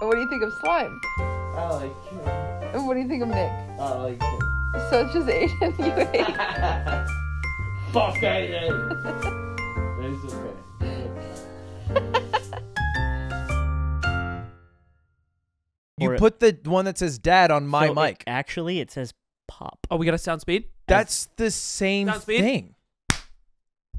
And what do you think of slime? I like it. And what do you think of Nick? I like it. So it's just Aiden you hate. Fuck Aiden. it's okay. You put the one that says dad on my So it- mic. actually, it says pop. Oh, we got a sound speed. That's the same Sound speed? thing.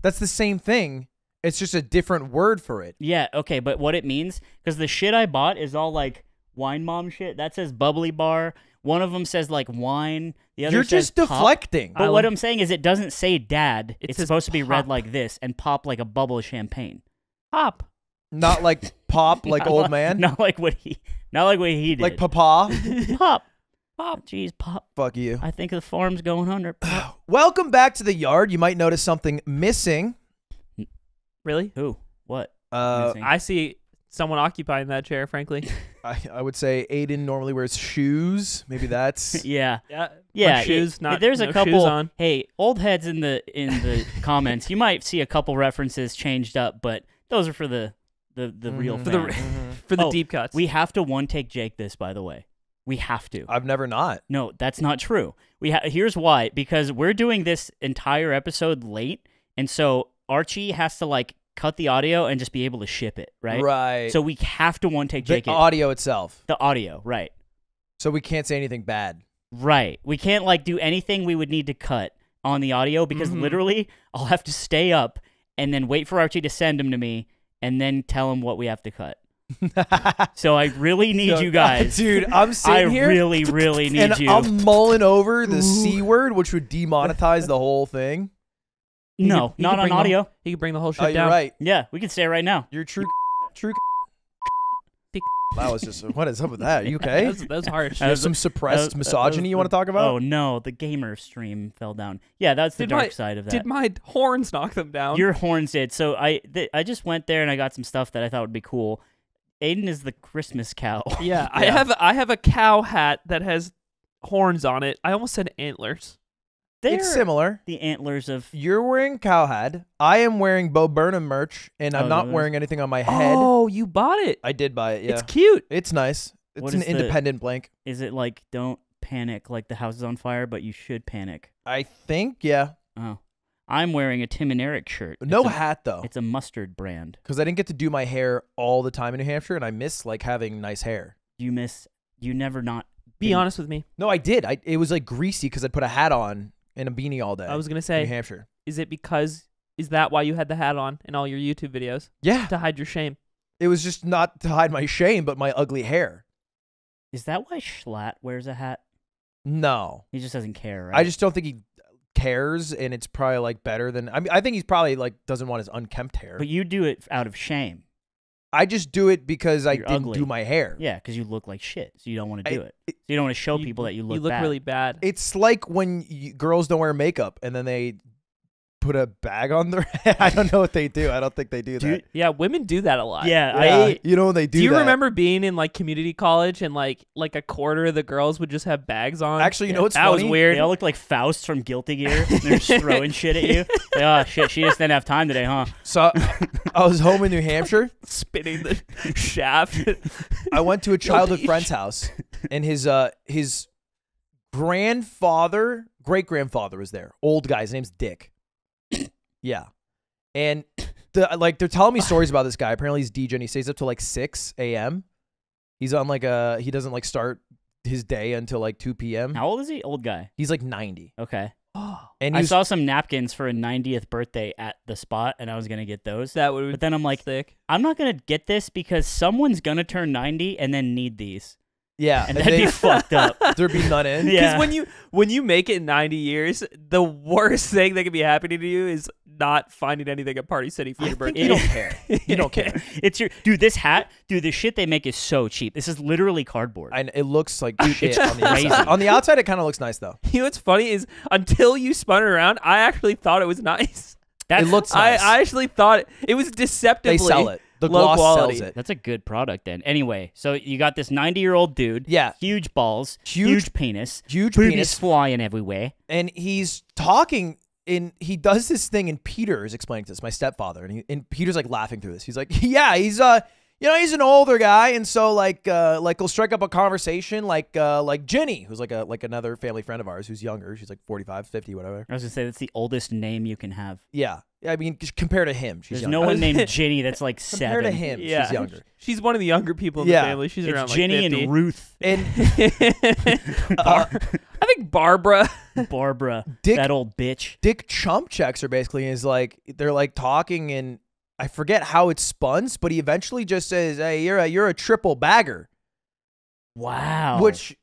That's the same thing. It's just a different word for it. Yeah, okay, but what it means because the shit I bought is all like wine mom shit. That says bubbly bar. One of them says like wine. The other You're says just pop. deflecting. But I what like- I'm saying is, it doesn't say dad. It it's says supposed to be read pop. like this and pop like a bubble of champagne. Pop. Not like pop, like Not old like- man. Not like what he. Not like what he did. Like papa. pop. Pop. Oh, Jeez, pop. Fuck you. I think the farm's going under. Pop. Welcome back to the yard. You might notice something missing. Really? Who? What? Uh, I see someone occupying that chair. Frankly. I, I would say Aiden normally wears shoes. Maybe that's. yeah. Yeah. Yeah, My shoes. it- not. there's no a couple. Shoes on. Hey, old heads in the in the comments. You might see a couple references changed up, but those are for the the the real Mhm. For the- fans. Mhm. For the Oh, deep cuts. We have to one take Jake this, by the way. We have to. I've never not. No, that's not true. We ha- here's why because we're doing this entire episode late, and so Archie has to like cut the audio and just be able to ship it, right? Right. So we have to one take the audio itself. the audio, right? So we can't say anything bad. Right. We can't like do anything we would need to cut on the audio because Mhm. literally I'll have to stay up and then wait for Archie to send them to me and then tell him what we have to cut. So I really need you guys. Dude, I'm I sitting here. really, really need and you. I'm mulling over the C word, which would demonetize the whole thing. You no, could- you not could on bring the- audio. You can bring the whole oh, shit Oh, you're down. right. Yeah, we can say it right now. You're true. True. Big- That was just. What is up with that? You okay? That's, was, that was harsh. You have some suppressed that was- misogyny that was you want to talk about? Oh no, the gamer stream fell down. Yeah, that's the Did dark my- side of that. Did my horns knock them down? Your horns did. So I th- I just went there and I got some stuff that I thought would be cool. Aiden is the Christmas cow. yeah, I Yeah. have I have a cow hat that has horns on it. I almost said antlers. They're it's similar. the antlers of You're wearing cowhide. I am wearing Bo Burnham merch, and I'm Oh, not wearing anything on my head. Oh, you bought it. I did buy it. Yeah, It's cute. It's nice. It's What an is the- independent blank. is it like don't panic like the house is on fire, but you should panic. I think. Yeah. Oh. I'm wearing a Tim and Eric shirt. No a, hat though, It's a mustard brand. because I didn't get to do my hair all the time in New Hampshire, and I miss like having nice hair. You miss you never not Be honest with me. No, I did. I it was like greasy because I'd put a hat on and a beanie all day. I was gonna in New say, Hampshire. is it because is that why you had the hat on in all your YouTube videos Yeah, to hide your shame? it was just not to hide my shame, but my ugly hair. Is that why Schlatt wears a hat? No, He just doesn't care, right? I just don't think he cares, and it's probably like better than. I mean, I think he's probably like doesn't want his unkempt hair. But you do it out of shame. I just do it because I You're didn't ugly. do my hair. Yeah, because you look like shit, so you don't want to I- do it. So you don't want to show people that you look You look bad. really bad. It's like when you, girls don't wear makeup and then they put a bag on their head. I don't know what they do. I don't think they do Dude, that. yeah, women do that a lot. Yeah, Yeah, I you know when they do. Do you that. remember being in like community college and like like a quarter of the girls would just have bags on? Actually, you know what's that was weird. They all look like Faust from Guilty Gear. They're just throwing shit at you. Like, oh shit, she just didn't have time today, huh? So I was home in New Hampshire. spinning the shaft. I went to a childhood Guilty. friend's house, and his uh his grandfather, great grandfather was there. Old guy. His name's Dick. Yeah, and the like they're telling me stories about this guy. Apparently he's DJ and he stays up till like six a.m. He's on like a he doesn't like start his day until like two p.m. How old is he? Old guy. He's like ninety, Okay. and I he's saw some napkins for a 90th birthday at the spot, and I was gonna get those. that would. But then I'm like, thick. I'm not gonna get this because someone's gonna turn 90 and then need these, yeah, and and that'd they, be fucked up. there'd be none in. Yeah. Because when you when you make it 90 years, the worst thing that can be happening to you is not finding anything at Party City for your birthday. you don't care. You don't care. it's your dude. This hat, dude. The shit they make is so cheap. This is literally cardboard. And it looks like Dude, shit it's on the crazy. outside. On the outside, it kind of looks nice though. You know what's funny is until you spun it around, I actually thought it was nice. That's, it looks I, nice. I actually thought it, it was deceptively. they sell it. The low gloss quality. sells it. That's a good product then. Anyway, so you got this 90 year old dude. Yeah, Huge balls. Huge- Huge, penis. huge penis, flying everywhere. and he's talking. In he does this thing, and Peter is explaining to this. My stepfather, and, he, and Peter's like laughing through this. He's like, "Yeah, he's uh, you know, he's an older guy, and so like, uh, like he'll strike up a conversation, like, uh, like Jenny, who's like a like another family friend of ours, who's younger. She's like 45, 50, whatever. I was gonna say that's the oldest name you can have. Yeah, I mean, just compared to him, she's There's younger. no one named Ginny that's like compared seven. to him, yeah, she's younger. She's one of the younger people in Yeah. the family. She's It's around like Ginny 50. and Ruth, And uh, I think Barbara. Barbara, Dick that old bitch. Dick Chump checks her basically is like they're like talking and I forget how it spuns, but he eventually just says, "Hey, you're a you're a triple bagger," Wow. which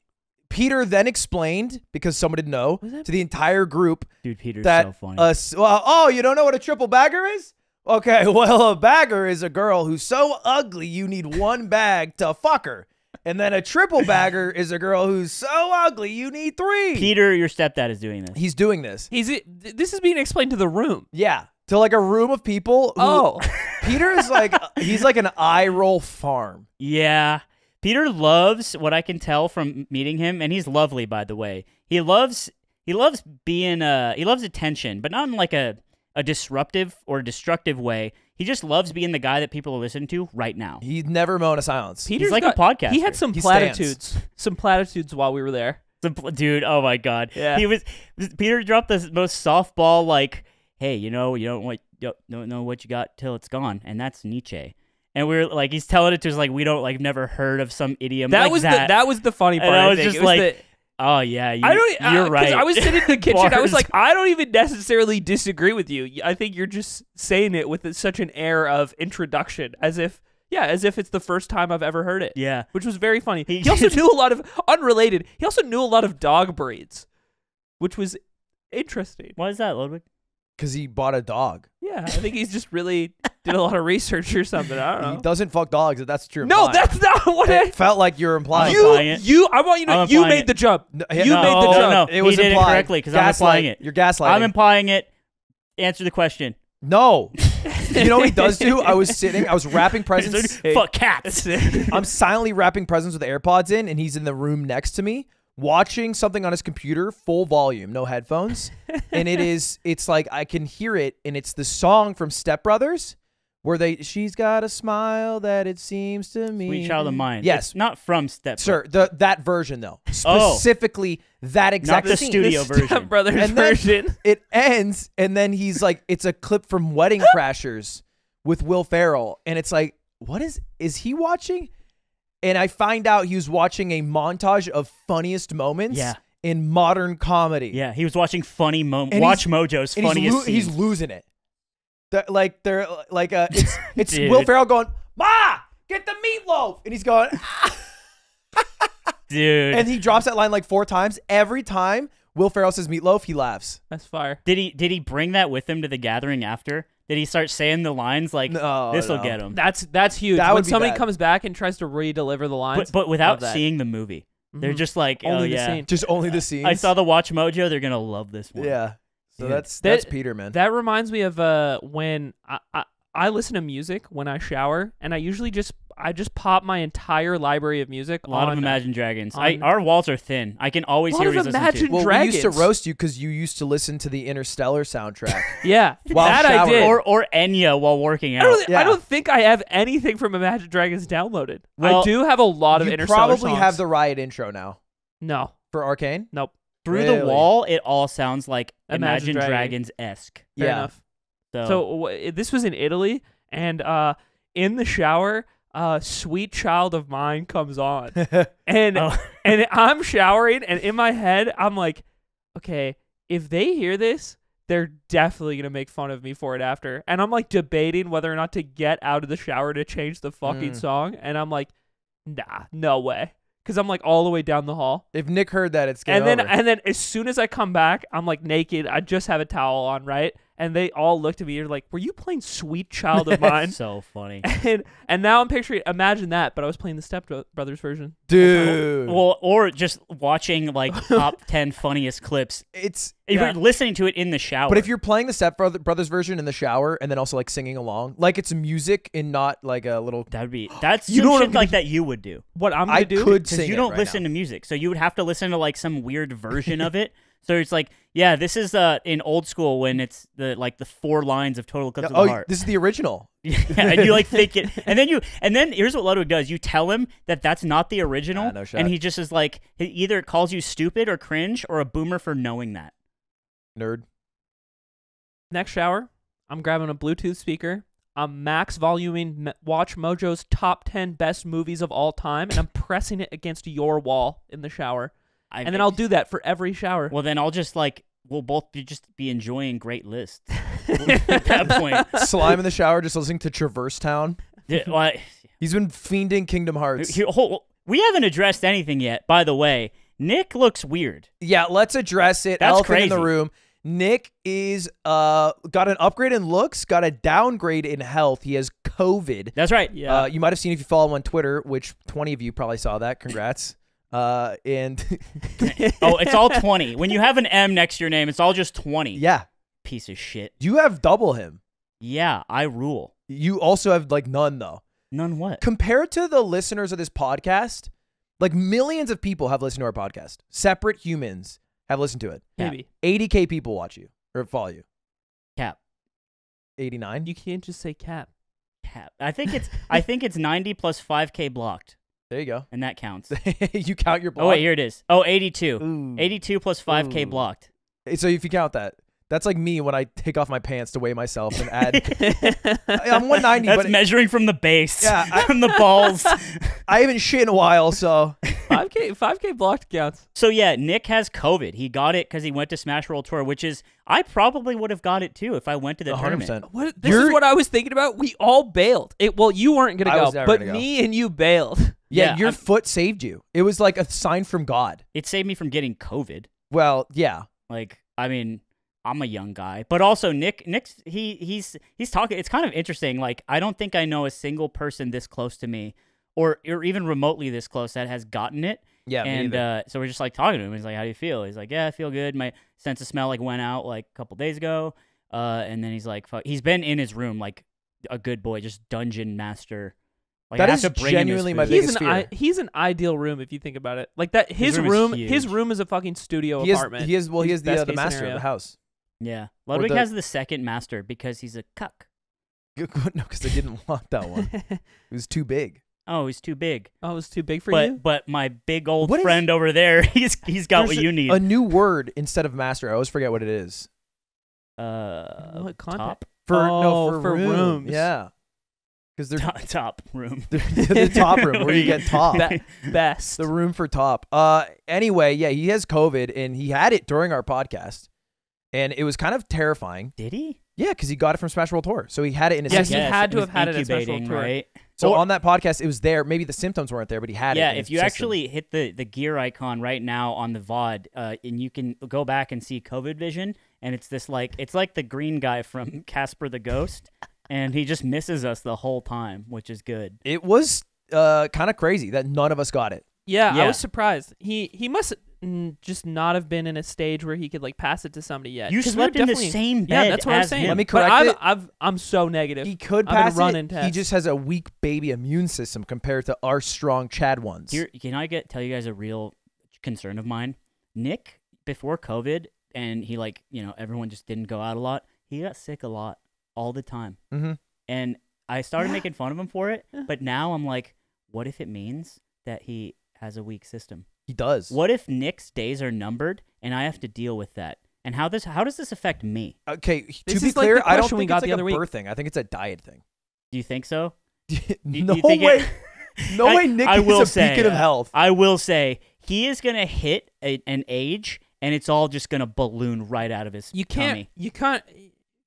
Peter then explained because someone didn't know to the entire group dude, Peter's that so funny. uh, well, oh, you don't know what a triple bagger is? Okay, well, a bagger is a girl who's so ugly you need one bag to fuck her. And then a triple bagger is a girl who's so ugly you need three. Peter, your stepdad is doing this. He's doing this. He's this is being explained to the room. Yeah. To like a room of people. Who, Oh, Peter is like he's like an eye roll farm. Yeah. Peter loves what I can tell from meeting him, and he's lovely, by the way. He loves he loves being uh he loves attention, but not in like a a disruptive or destructive way. He just loves being the guy that people are listening to right now. He's never moan a silence. Peter's like a podcast. He had some He stands. platitudes. Some platitudes while we were there. The pl- dude, oh my god. Yeah. He was Peter dropped the most softball like, "Hey, you know, you don't what you don't know what you got till it's gone." And that's Nietzsche. And we are like he's telling it to us like we don't like never heard of some idiom That like was that. the that was the funny part. I I was think. just It was like, the- oh yeah, you, I don't. you're uh, 'cause right. I was sitting in the kitchen. I was like, I don't even necessarily disagree with you. I think you're just saying it with such an air of introduction, as if yeah, as if it's the first time I've ever heard it. yeah. which was very funny. He- He, also knew a lot of unrelated. He also knew a lot of dog breeds, which was interesting. Why is that, Ludwig? Because he bought a dog. Yeah, I think he's just really did a lot of research or something. I don't know. He doesn't fuck dogs. If that's true. No, that's not what I. it felt like you're implying. You- You, it. you, I want you to. I'm You applying made it. the jump. No, You no, made the no, jump. no, It was he did implied. it correctly because I'm Gaslight- it. You're gaslighting. I'm implying it. Answer the question. no. you know what he does do? I was sitting. I was wrapping presents. Fuck cats. I'm silently wrapping presents with AirPods in, and he's in the room next to me watching something on his computer, full volume, no headphones. and it is, it's like I can hear it, and it's the song from Step Brothers where they, she's got a smile that it seems to me. Sweet child of mine. Yes. It's not from Step. Sir, the that version though, Oh. specifically that exact the scene. studio The version. Step Brothers And then- version. It ends, and then he's like, it's a clip from Wedding Crashers with Will Ferrell, and it's like, what is is he watching? And I find out he was watching a montage of funniest moments Yeah. in modern comedy. Yeah, he was watching funny mo- And Watch he's- Mojo's and funniest he's, lo- he's scenes. losing it. The- like they're like uh, it's it's Dude. Will Ferrell going, Ma, get the meatloaf, and he's going, Dude, and he drops that line like four times. Every time Will Ferrell says meatloaf, he laughs. That's fire. did he did he bring that with him to the gathering after? Did he start saying the lines like No, "This will no. get him"? That's that's huge. That when somebody bad. comes back and tries to re-deliver the lines, But but without seeing the movie, they're Mhm. just like, Only "Oh the yeah, scene. Just only the scenes. I saw the Watch Mojo. They're gonna love this one." Yeah. So Dude. that's That- that's Peter, man. That reminds me of uh when I, I I listen to music when I shower, and I usually just I just pop my entire library of music. A lot on, of Imagine Dragons. I, our walls are thin. I can always Lot hear of what he's listening Imagine to. well, we used to roast you because you used to listen to the Interstellar soundtrack. Yeah, While that I did. Or or Enya while working I out. don't, Yeah. I don't think I have anything from Imagine Dragons downloaded. Well, I do have a lot of Interstellar. you probably songs. have the Riot intro now no, for Arcane. nope. Through Really? the wall, it all sounds like Imagine Imagine, Dragons esque. Yeah. enough. So, So w- this was in Italy, and uh, in the shower, uh, "Sweet Child of Mine" comes on, and Oh. and I'm showering, and in my head, I'm like, okay, if they hear this, they're definitely gonna make fun of me for it after, and I'm like debating whether or not to get out of the shower to change the fucking Mm. song, and I'm like, nah, no way, because I'm like all the way down the hall. if Nick heard that, it's game and then over. and then as soon as I come back, I'm like naked. I just have a towel on, right? And they all looked at me. You're like, "Were you playing Sweet Child of Mine?" so funny. and and now I'm picturing. Imagine that, but I was playing the Step Brothers version. Dude, Well, or just watching like top ten funniest clips. it's If Yeah. You're listening to it in the shower. but if you're playing the Step Brothers version in the shower and then also like singing along, like it's music and not like a little. that would be that's You some know shit like that you would do What I'm gonna I do? could because sing you it don't right listen now. to music, so you would have to listen to like some weird version of it. So it's like, yeah, this is uh in old school when it's the like the four lines of Total Eclipse of oh, the Heart. this is the original. yeah, and you like think it, and then you, and then here's what Ludwig does: you tell him that that's not the original, Ah, no shot. and he just is like, he either calls you stupid or cringe or a boomer for knowing that. Nerd. Next shower, I'm grabbing a Bluetooth speaker. I'm max voluming M- Watch Mojo's top 10 best movies of all time, and I'm pressing it against your wall in the shower. I, And then I'll do that for every shower. Well, then I'll just like we'll both be just be enjoying great lists at that point. Slime in the shower, just listening to Traverse Town. Yeah, well, I- He's been fiending Kingdom Hearts. here- hold- we haven't addressed anything yet. By the way, Nick looks weird. Yeah, let's address it. That's Elephant in the room. Nick is uh got an upgrade in looks, got a downgrade in health. He has COVID. That's right. yeah. Uh, you might have seen if you follow him on Twitter, which 20 of you probably saw that. Congrats. Uh, and Oh, it's all twenty. When you have an M next to your name, it's all just twenty. yeah, Piece of shit. you have double him. Yeah, I rule. You also have like none though. None what? Compared to the listeners of this podcast, like millions of people have listened to our podcast. Separate humans have listened to it. Maybe. 80k people watch you or follow you. Cap. 89. You can't just say cap. Cap. I think it's I think it's ninety plus five K blocked, There you go. and that counts. you count your block. Oh wait, here it is. Oh, 82. Ooh. 82 plus 5k Ooh. blocked. So if you count that, that's like me when I take off my pants to weigh myself and add. I'm 190, That's but measuring from the base. Yeah, I- from the balls. I haven't shit in a while, so 5K, 5K blocked counts. so yeah, Nick has COVID. He got it because he went to Smash World Tour, which is I probably would have got it too if I went to the 100. tournament. percent What this You're- is what I was thinking about. We all bailed. It well, you weren't gonna I go, was never but gonna go. me and you bailed. Yeah, Yeah, your I'm- foot saved you. It was like a sign from God. It saved me from getting COVID. Well, yeah. Like, I mean, I'm a young guy, but also Nick. Nick's he he's he's talking. It's kind of interesting. Like, I don't think I know a single person this close to me, or or even remotely this close that has gotten it. Yeah, and neither. uh, so we're just like talking to him. He's like, "How do you feel?" He's like, "Yeah, I feel good. My sense of smell like went out like a couple days ago." Uh, and then he's like, Fuck. "He's been in his room like a good boy, just dungeon master." Like, That I have is to bring him his genuinely my food. biggest He's an fear. I, he's an ideal room if you think about it. Like that, his, room room, his room is a fucking studio he is, apartment. he is well, he He's is the uh, the master scenario. of the house. Yeah, Ludwig the- has the second master because he's a cuck. no, because I didn't want that one. It was too big. Oh, he's too big. oh, it was too big for but you. but my big old What is- friend over there, he's he's got what a- you need. A new word instead of master. I always forget what it is. uh, What top For Oh, no, for, for room. rooms. Yeah, because they're top, top room. they're the top room where you get top. Be- best. the room for top. Uh, anyway, yeah, he has COVID and he had it during our podcast, and it was kind of terrifying. Did he? Yeah, because he got it from Smash World Tour, so he had it in his Yeah, system. he had to have had it at Smash World Tour. right? So Or- on that podcast, it was there. Maybe the symptoms weren't there, but he had it. yeah, if you system. actually hit the the gear icon right now on the VOD, uh, and you can go back and see COVID vision, and it's this like it's like the green guy from Casper the Ghost, and he just misses us the whole time, which is good. it was uh kind of crazy that none of us got it. Yeah, I was surprised. He he must mm, just not have been in a stage where he could like pass it to somebody yet. You 'Cause we were slept in the same bed Yeah, that's what I was as saying. him. Let me But correct I've, it. I've, I'm so negative. He could I'm pass run it. and He just has a weak baby immune system compared to our strong Chad ones. Here, can I get tell you guys a real concern of mine? Nick, before COVID, and he like you know everyone just didn't go out a lot. He got sick a lot all the time, hmm and I started Yeah. making fun of him for it. Yeah. But now I'm like, what if it means that he has a weak system? He does. What if Nick's days are numbered and I have to deal with that? And how this how does this affect me? Okay, to This be is like clear, I don't question we think got it's the other a week. birth thing. I think it's a diet thing. Do you think so? Do- no do you think way. it- no I- way. Nick I is will a say, beacon of health. I will say he is gonna hit a, an age, and it's all just gonna balloon right out of his you can't. tummy. You can't.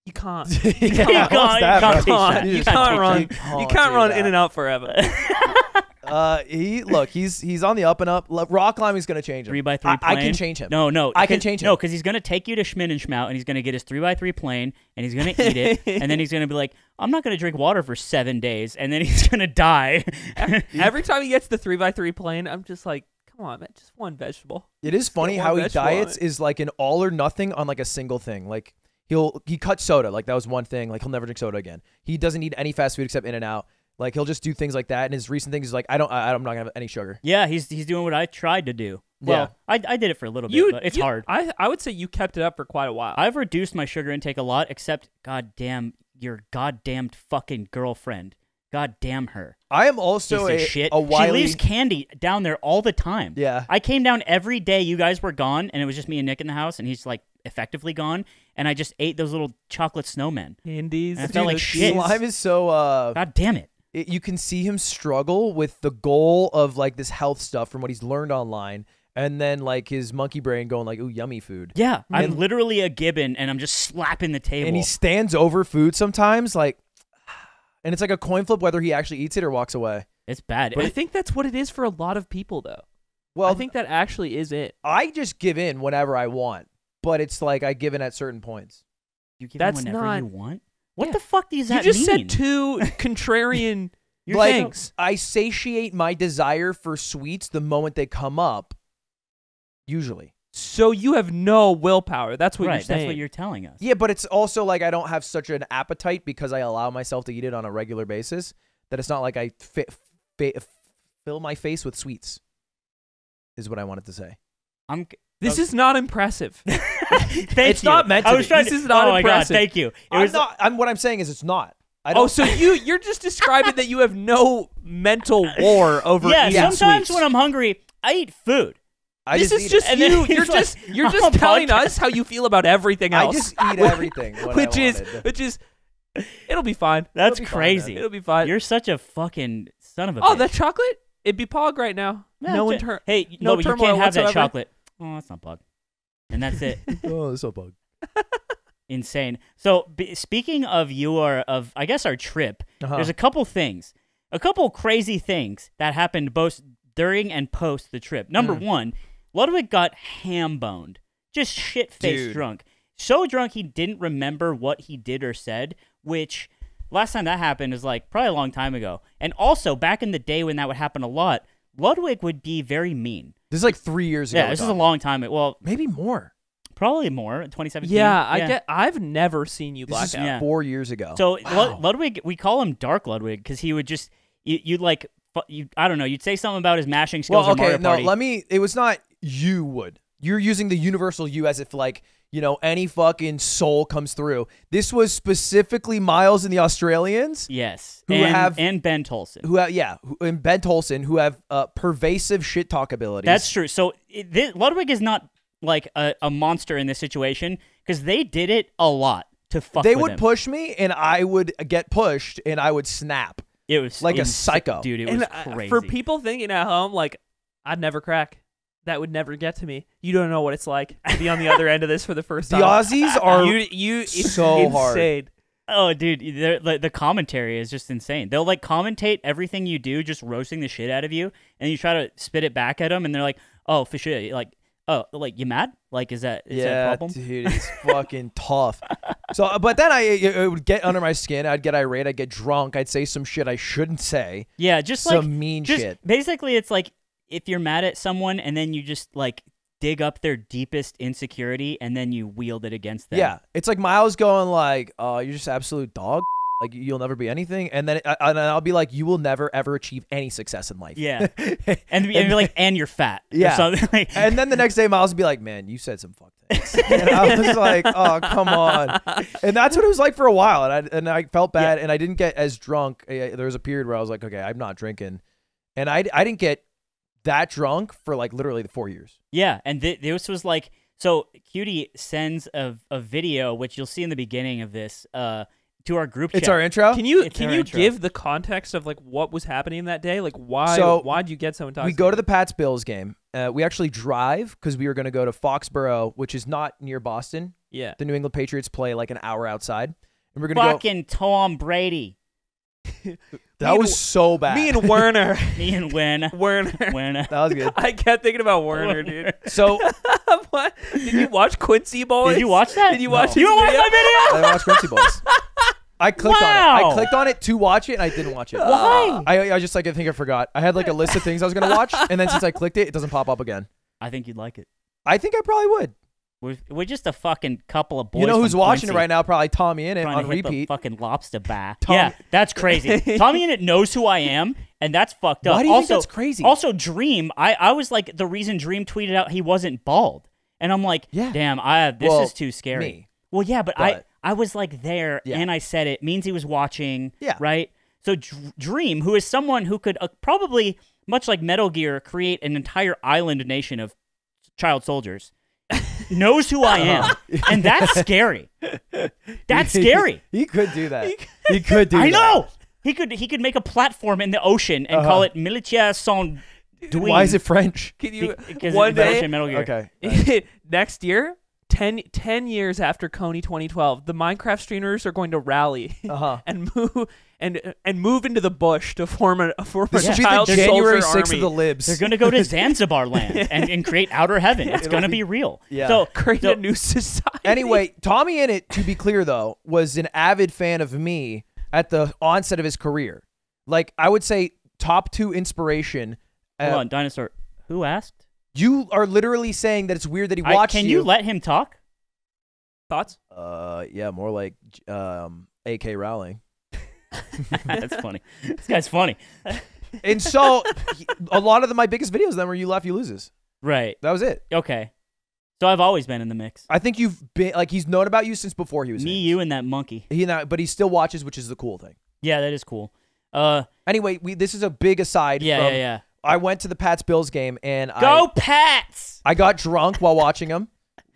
You can't. you can't- you can't bro? take that. You You can't take run. that. You can't run that. in and out forever. Uh, he look, he's he's on the up and up. Lo- Rock climbing's gonna change him. Three by three I, I can change him. No, no, I can change him. No, because he's gonna take you to Schmin and Schmout, and he's gonna get his three by three plane, and he's gonna eat it, and then he's gonna be like, "I'm not gonna drink water for seven days," and then he's gonna die. Every time he gets the three by three plane, I'm just like, come on, man, just one vegetable. It is funny how he vegetable on diets it. is like an all or nothing on like a single thing. Like he'll he cuts soda, like that was one thing. Like he'll never drink soda again. He doesn't eat any fast food except In and Out. Like he'll just do things like that. And his recent things is like I don't I, I'm not gonna have any sugar. yeah, he's he's doing what I tried to do. Well, I, I did it for a little bit, You, but it's you- hard. I I would say you kept it up for quite a while. I've reduced my sugar intake a lot, except goddamn your goddamn fucking girlfriend. God damn her. I am also Piece a, shit. a wily. She leaves candy down there all the time. Yeah. I came down every day you guys were gone, and it was just me and Nick in the house, and he's like effectively gone, and I just ate those little chocolate snowmen. Candies. I felt like shit. cheese. Slime is so. Uh, God damn it. It, you can see him struggle with the goal of like this health stuff from what he's learned online, and then like his monkey brain going like, "Ooh, yummy food." Yeah, I'm And- literally a gibbon, and I'm just slapping the table. And he stands over food sometimes, like, and it's like a coin flip whether he actually eats it or walks away. it's bad. But I think that's what it is for a lot of people, though. Well, I think that actually is it. I just give in whenever I want, but it's like I give in at certain points. you give that's him whenever not- you want. What Yeah. the fuck does that mean? You just mean? said two contrarian things. I satiate my desire for sweets the moment they come up. Usually. So you have no willpower. That's what right, you're saying. that's what you're telling us. Yeah, but it's also like I don't have such an appetite because I allow myself to eat it on a regular basis that it's not like I fi- fi- fill my face with sweets. Is what I wanted to say. I'm. This is not impressive. Thank It's you. not meant I was be. trying This to- is not oh my god! Thank you. It I'm was not. I'm what I'm saying is it's not. I oh, don't. so you you're just describing that you have no mental war over yeah. eating Sometimes sweets. when I'm hungry, I eat food. I this just is just it. And then you. You're like, just you're on just telling podcast. us how you feel about everything I just eat everything. Which I is which is it'll be fine. That's be fine, crazy. It'll be fine. You're such a fucking son of a. oh, bitch. that chocolate? It'd be pog right now. Yeah, no j- inter- Hey, no no, but you can't have that chocolate. Oh, that's not bug. And that's it. oh, it's a bug. Insane. So, b- speaking of your of I guess our trip, Uh-huh. there's a couple things, a couple crazy things that happened both during and post the trip. Number Mm. one, Ludwig got ham boned, just shit faced drunk, so drunk he didn't remember what he did or said. Which last time that happened is like probably a long time ago. And also back in the day when that would happen a lot, Ludwig would be very mean. This is like three years ago. Yeah, this is a long time. Well, Maybe more. probably more. 2017. Yeah, I get. I've never seen you This black is out. Yeah. four years ago. So Wow. Ludwig, we call him Dark Ludwig because he would just you, you'd like you I don't know you'd say something about his mashing skills well, or okay, Mario no. Party. Let me. It was not you would. You're using the universal you as if like you know any fucking soul comes through. This was specifically Miles and the Australians yes, Who and, have- and Ben Tolson. who have yeah, who, and Ben Tolson who have uh, pervasive shit talk abilities. That's true. So it, thi- Ludwig is not like a, a monster in this situation because they did it a lot to fuck. they with would him. push me and I would get pushed and I would snap. It was like a psycho. dude. It and was uh, crazy. for people thinking at home, like I'd never crack. That would never get to me. You don't know what it's like to be on the other end of this for the first The time. The Aussies are you, you, it's so hard. insane. Oh, dude, they're- the, the commentary is just insane. They'll like commentate everything you do, just roasting the shit out of you, and you try to spit it back at them, and they're like, "Oh, for sure." Like, "Oh, like you mad? Like, is that is that a yeah, problem?" dude, it's fucking tough. So, uh, but then I it, it would get under my skin. I'd get irate. I'd get drunk. I'd say some shit I shouldn't say. Yeah, just some like mean just shit. basically, it's like if you're mad at someone and then you just like dig up their deepest insecurity and then you wield it against them. Yeah, it's like Miles going like, "Oh, you're just absolute dog. Like you'll never be anything." And then I, and I'll be like, "You will never ever achieve any success in life." Yeah. and, and you're like, and you're fat. or Yeah. like. And then the next day, Miles would be like, "Man, you said some fuck things." and I was like, "Oh, come on." And that's what it was like for a while. And I and I felt bad, and I didn't get as drunk. Uh, There was a period where I was like, "Okay, I'm not drinking," and I I didn't get that drunk for like literally the four years. Yeah, and th- this was like so. Cutie sends a a video, which you'll see in the beginning of this, uh, to our group It's chat. our intro. Can you It's can you intro. give the context of like what was happening that day? Like why So, why'd you get so intoxicated? we go to the Pats Bills game. Uh, we actually drive because we were going to go to Foxborough, which is not near Boston. yeah. The New England Patriots play like an hour outside, and we're going to go. Fucking Tom Brady. That was so bad. Me and Werner. Me and Win. Werner. Werner. that was good. I kept thinking about Werner, dude. So what? Did you watch Quincy Boys? Did you watch that? Did you watch No. his You watched video? my video? I watched Quincy Boys. I clicked on it. I clicked on it to watch it, and I didn't watch it. Why? I, I just like I think I forgot. I had like a list of things I was gonna watch, and then since I clicked it, it doesn't pop up again. I think you'd like it. I think I probably would. We're, we're just a fucking couple of boys. you know who's watching Quincy it right now? Probably TommyInnit trying on to hit the repeat. fucking lobster bar. Tom- yeah, that's crazy. TommyInnit knows who I am, and that's fucked up. Why do you also, think that's crazy? Also, Dream. I I was like the reason Dream tweeted out he wasn't bald, and I'm like, Yeah. damn, I this Well, is too scary. me. Well, yeah, but, I I was like there, Yeah. and I said it means he was watching. Yeah. Right. So Dr- Dream, who is someone who could uh, probably, much like Metal Gear, create an entire island nation of child soldiers, knows who I am, and that's scary. That's scary. he could do that. He could do. I that. know. He could he could make a platform in the ocean and call Uh-huh. it Militaire Sans Douine. Why is it French? Can you Because one day Metal Gear. Okay. next year? 10, 10 years after Kony 2012, the Minecraft streamers are going to rally Uh huh. and move and and move into the bush to form a form This a should be the child January soldier 6th army. of the libs. They're gonna go to Zanzibar land and, and create outer heaven. It's gonna be real. Yeah. So create so- a new society. Anyway, TommyInnit, to be clear though, was an avid fan of me at the onset of his career. Like I would say, top two inspiration. hold Uh, on, dinosaur. Who asked? You are literally saying that it's weird that he I- watched can you let him talk? thoughts? uh, yeah, more like um, A.K. Rowling. That's funny. This guy's funny. And so, he- a lot of the, my biggest videos then were you laugh, you loses. Right. That was it. Okay. So I've always been in the mix. I think you've been like he's known about you since before he was Me, famous. you, and that monkey. He and I, but he still watches, which is the cool thing. Yeah, that is cool. Uh, Anyway, we this is a big aside. yeah, from, yeah, yeah. I went to the Pats Bills game and Go I Pats! I got drunk while watching them,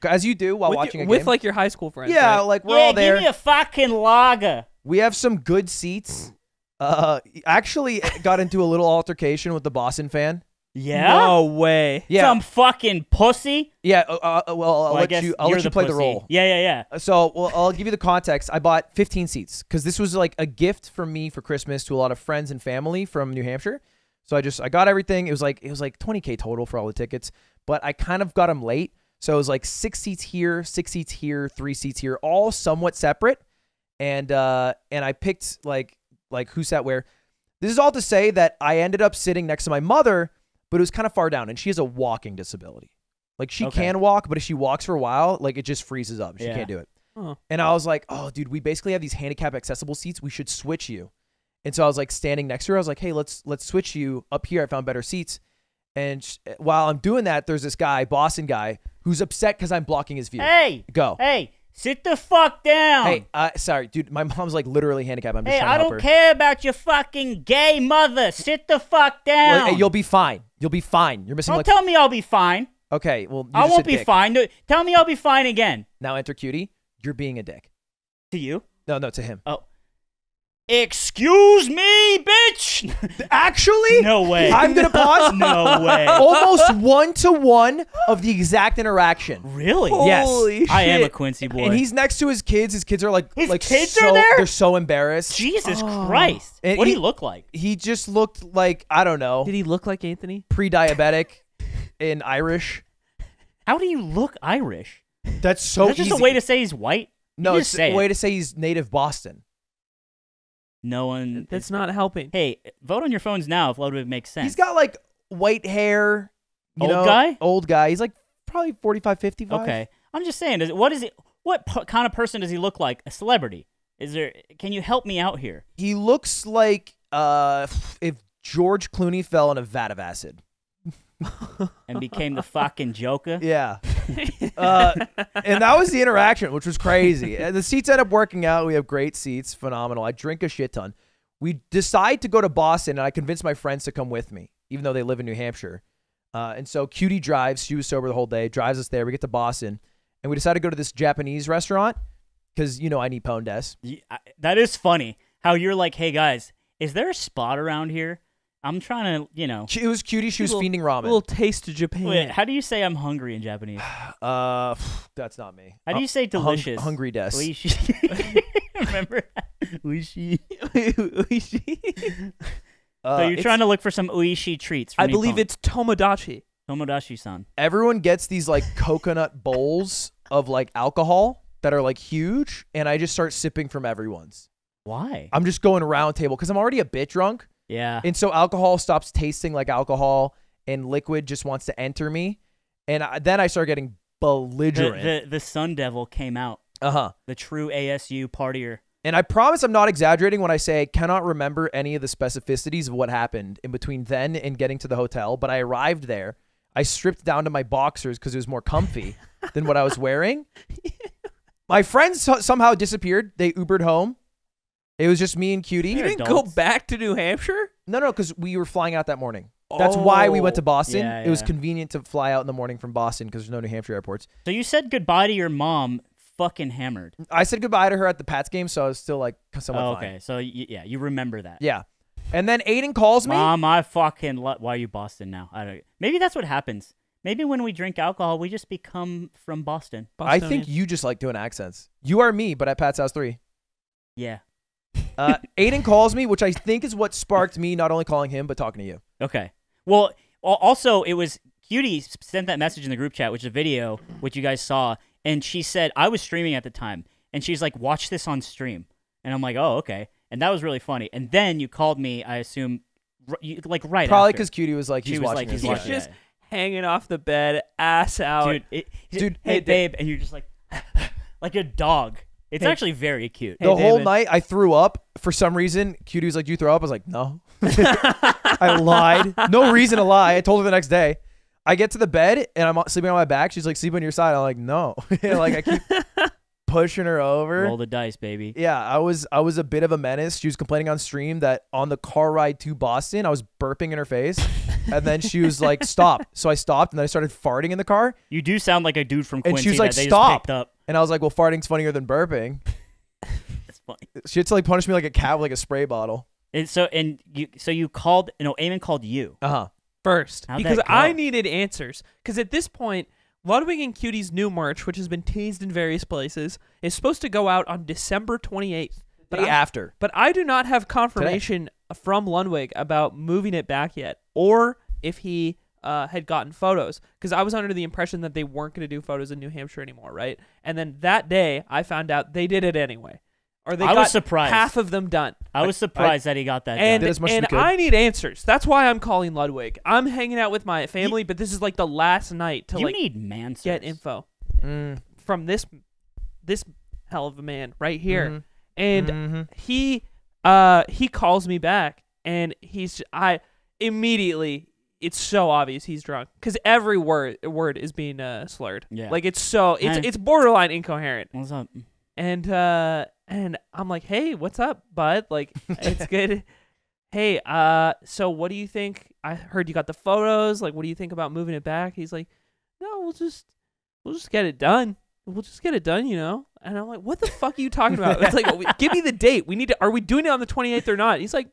as you do while with, watching a with game. like your high school friends. yeah, right? like we're yeah, all there. give me a fucking lager. we have some good seats. Uh, actually got into a little altercation with the Boston fan. Yeah. No way. Yeah, Some fucking pussy. yeah. Uh, uh, well, I'll Well, let you. I'll let you the play the role. Yeah, yeah, yeah. So, well, I'll give you the context. I bought 15 seats because this was like a gift from me for Christmas to a lot of friends and family from New Hampshire. So I just I got everything. It was like it was like 20k total for all the tickets, but I kind of got them late. So it was like six seats here, six seats here, three seats here, all somewhat separate. And uh and I picked like like who sat where. This is all to say that I ended up sitting next to my mother, but it was kind of far down, and she has a walking disability. Like she Okay. can walk, but if she walks for a while, like it just freezes up. She Yeah. can't do it. Huh. And I was like, oh, dude, we basically have these handicap accessible seats. We should switch you. And so I was like standing next to her. I was like, hey, let's let's switch you up here. I found better seats. And sh- while I'm doing that, there's this guy, Boston guy, who's upset because I'm blocking his view. Hey, Go. hey, sit the fuck down. Hey, uh, sorry, dude. My mom's like literally handicapped. I'm just Hey, trying I to help don't her. care about your fucking gay mother. Sit the fuck down. Well, hey, you'll be fine. You'll be fine. You're missing don't like. tell me I'll be fine. okay, well, you I just won't be dick. fine. No, Tell me I'll be fine again. Now enter cutie. You're being a dick. To you? No, no, to him. Oh. Excuse me, bitch. Actually, no way. I'm gonna pause. No way. Almost one to one of the exact interaction. Really? Yes. Holy I am a. Quincy boy. And he's next to his kids. His kids are like, His like kids so, are there? They're so embarrassed. Jesus Oh. Christ. And what do he- he look like? He just looked like I don't know, Did he look like Anthony? pre-diabetic and Irish. How do you look Irish? That's so Is that just easy. a way to say he's white? no, You it's a way to say he's native Boston. No one. That's not helping. Hey, vote on your phones now if Ludwig makes sense. He's got like white hair. You Old know, guy? Old guy. He's like probably 45, 55. Okay. I'm just saying. Does, what is it? What p- kind of person does he look like? A celebrity? Is there? Can you help me out here? He looks like uh if George Clooney fell in a vat of acid. And became the fucking Joker? Yeah. uh, and that was the interaction, which was crazy. And the seats end up working out. We have great seats, phenomenal. I drink a shit ton. We decide to go to Boston, and I convince my friends to come with me, even though they live in New Hampshire. Uh, and so Cutie drives. She was sober the whole day. Drives us there. We get to Boston, and we decide to go to this Japanese restaurant because you know I need pondes. Y- I- That is funny. How you're like, hey guys, is there a spot around here? I'm trying to, you know. It was Cutie. She was Little- fiending ramen. little taste of Japan. Wait, how do you say I'm hungry in Japanese? uh, that's not me. How do you say Hung- delicious? hungry des. Oishi. Remember? Uishi. Uh, so you're trying to look for some uishi treats. For I believe it's Tomodachi. Tomodachi-san. everyone gets these like coconut bowls of like alcohol that are like huge, and I just start sipping from everyone's. Why? I'm just going round table because I'm already a bit drunk, Yeah. and so alcohol stops tasting like alcohol, and liquid just wants to enter me, and I, then I start getting belligerent. the the Sun Devil came out. uh huh. The true ASU partier. And I promise I'm not exaggerating when I say I cannot remember any of the specificities of what happened in between then and getting to the hotel. But I arrived there. I stripped down to my boxers because it was more comfy than what I was wearing. My friends somehow disappeared. They Ubered home. It was just me and Cutie. You didn't go back to New Hampshire? No, no, because we were flying out that morning. That's why we went to Oh. Boston. Yeah, It was yeah. convenient to fly out in the morning from Boston because there's no New Hampshire airports. So you said goodbye to your mom, fucking hammered. I said goodbye to her at the Pats game, so I was still like somewhat Oh, fine. okay, so y- yeah, you remember that. Yeah. And then Aiden calls me. Mom, I fucking lo- why are you Boston now? I don't. Maybe that's what happens. Maybe when we drink alcohol, we just become from Boston. I think you just like doing accents. You are me, but at Pat's House 3. Yeah. Uh, Aiden calls me, which I think is what sparked me not only calling him, but talking to you. Okay. Well, also it was Cutie sent that message in the group chat, which is a video which you guys saw, and she said I was streaming at the time, and she's like, "Watch this on stream," and I'm like, "Oh, okay," and that was really funny. And then you called me, I assume, r- you, like right Probably because Cutie was like, She he's was watching like, he's watching just it. hanging off the bed, ass out. dude, it, Dude, dude, hey, hey, babe, and you're just like, like a dog. It's Hey. actually very cute. Hey, the whole David. night I threw up for some reason. Cutie was like, "Do you throw up?" I was like, "No." I lied. No reason to lie. I told her the next day. I get to the bed and I'm sleeping on my back. She's like, "Sleep on your side." I'm like, "No." like I keep pushing her over. Roll the dice, baby. Yeah, I was I was a bit of a menace. She was complaining on stream that on the car ride to Boston, I was burping in her face. and then she was like, "Stop." So I stopped and then I started farting in the car. You do sound like a dude from And Quincy she was like, that they "Stop." just picked up. And I was like, "Well, farting's funnier than burping." That's funny. She had to like punish me like a cat with like a spray bottle. And so and you so you called no Eamon called you. Uh-huh. first How'd because go? I needed answers. Because at this point, Ludwig and Cutie's new merch, which has been teased in various places, is supposed to go out on December 28th. But Day I, after. but I do not have confirmation from Ludwig about moving it back yet, or if he uh, had gotten photos. Because I was under the impression that they weren't going to do photos in New Hampshire anymore, right? And then that day, I found out they did it anyway, or they I got was surprised. half of them done. I was surprised that he got that. And, Did as much as and we could. I need answers. That's why I'm calling Ludwig. I'm hanging out with my family, but this is like the last night to done. you like need man get info Mm, from this this hell of a man right here. mhm, And mhm. he uh he calls me back and he's I immediately it's so obvious he's drunk cuz every word word is being uh slurred. Yeah. Like it's so it's Eh. it's borderline incoherent. What's up? And uh and I'm like, "Hey, what's up, bud? Like it's good. Hey, uh so what do you think? I heard you got the photos. Like what do you think about moving it back?" He's like, "No, we'll just we'll just get it done. We'll just get it done, you know." And I'm like, "What the fuck are you talking about?" It's like, "Give me the date. We need to are we doing it on the 28th or not?" He's like,